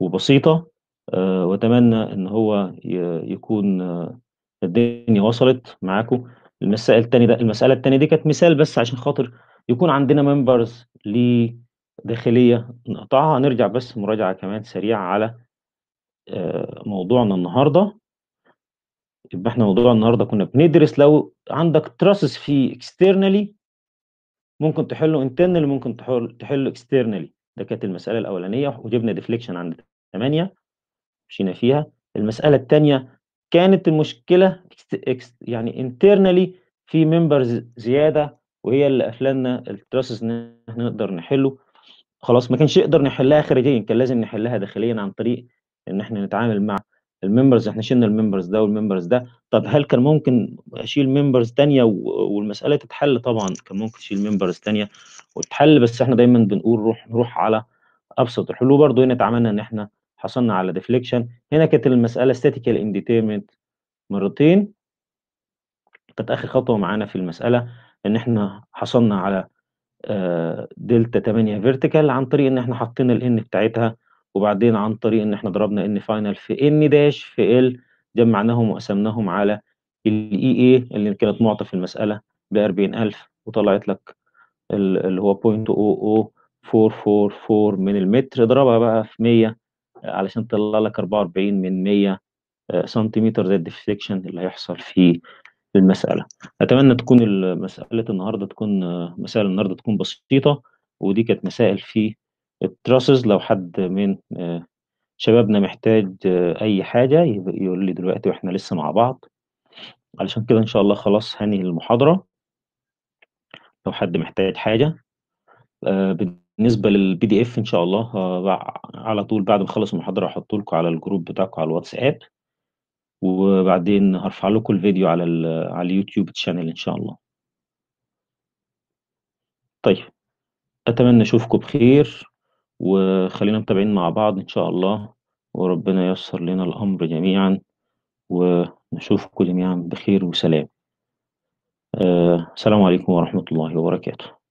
وبسيطة وأتمنى إن هو يكون الدنيا وصلت معاكم. المسائل التانية ده المسألة التانية دي كانت مثال بس عشان خاطر يكون عندنا members لداخلية نقطعها. نرجع بس مراجعة كمان سريعة على موضوعنا النهاردة. يبقى إحنا موضوع النهاردة كنا بندرس لو عندك truss فيه externally ممكن تحله internally ممكن تحل تحله externally. ده كانت المسألة الأولانية وجبنا deflection عند A مشينا فيها. المسألة الثانية كانت المشكلة يعني internally في members زيادة وهي اللي قفلنا ال truss إن إحنا نقدر نحله. خلاص ما كانش يقدر نحلها خارجيا كان لازم نحلها داخليا عن طريق إن إحنا نتعامل مع ال members. إحنا شلنا ال members ده وال members ده. طب هل كان ممكن أشيل members تانية والمسألة تتحل؟ طبعا كان ممكن أشيل members تانية وتتحل بس إحنا دايما بنقول روح نروح على أبسط الحلول. برضه هنا اتعاملنا إن إحنا حصلنا على deflection هنا كانت المسألة statical indeterminate مرتين. كانت آخر خطوة معانا في المسألة إن إحنا حصلنا على دلتا A vertical عن طريق إن إحنا حطينا ال N بتاعتها وبعدين عن طريق إن إحنا ضربنا N final في N dash في L جمعناهم وقسمناهم على ال EA اللي كانت معطى في المسألة ب 40000 وطلعت لك اللي هو 0.00444 من المتر. اضربها بقى في 100 علشان تطلع لك 44 من 100 سنتيمتر زي ال deflection اللي هيحصل في المسألة. أتمنى تكون مسألة النهاردة تكون مسائل النهاردة تكون بسيطة ودي كانت مسائل في ال trusses لو حد من شبابنا محتاج أي حاجة يقول لي دلوقتي وإحنا لسه مع بعض. علشان كده إن شاء الله خلاص هنهي المحاضرة. لو حد محتاج حاجة بالنسبة لل PDF إن شاء الله على طول بعد ما أخلص المحاضرة هحطه لكم على الجروب بتاعكم على الواتساب. وبعدين هرفع لكم الفيديو على على ال YouTube channel إن شاء الله. طيب أتمنى أشوفكم بخير وخلينا متابعين مع بعض إن شاء الله وربنا ييسر لنا الأمر جميعا ونشوفكم جميعا بخير وسلام. السلام عليكم ورحمة الله وبركاته.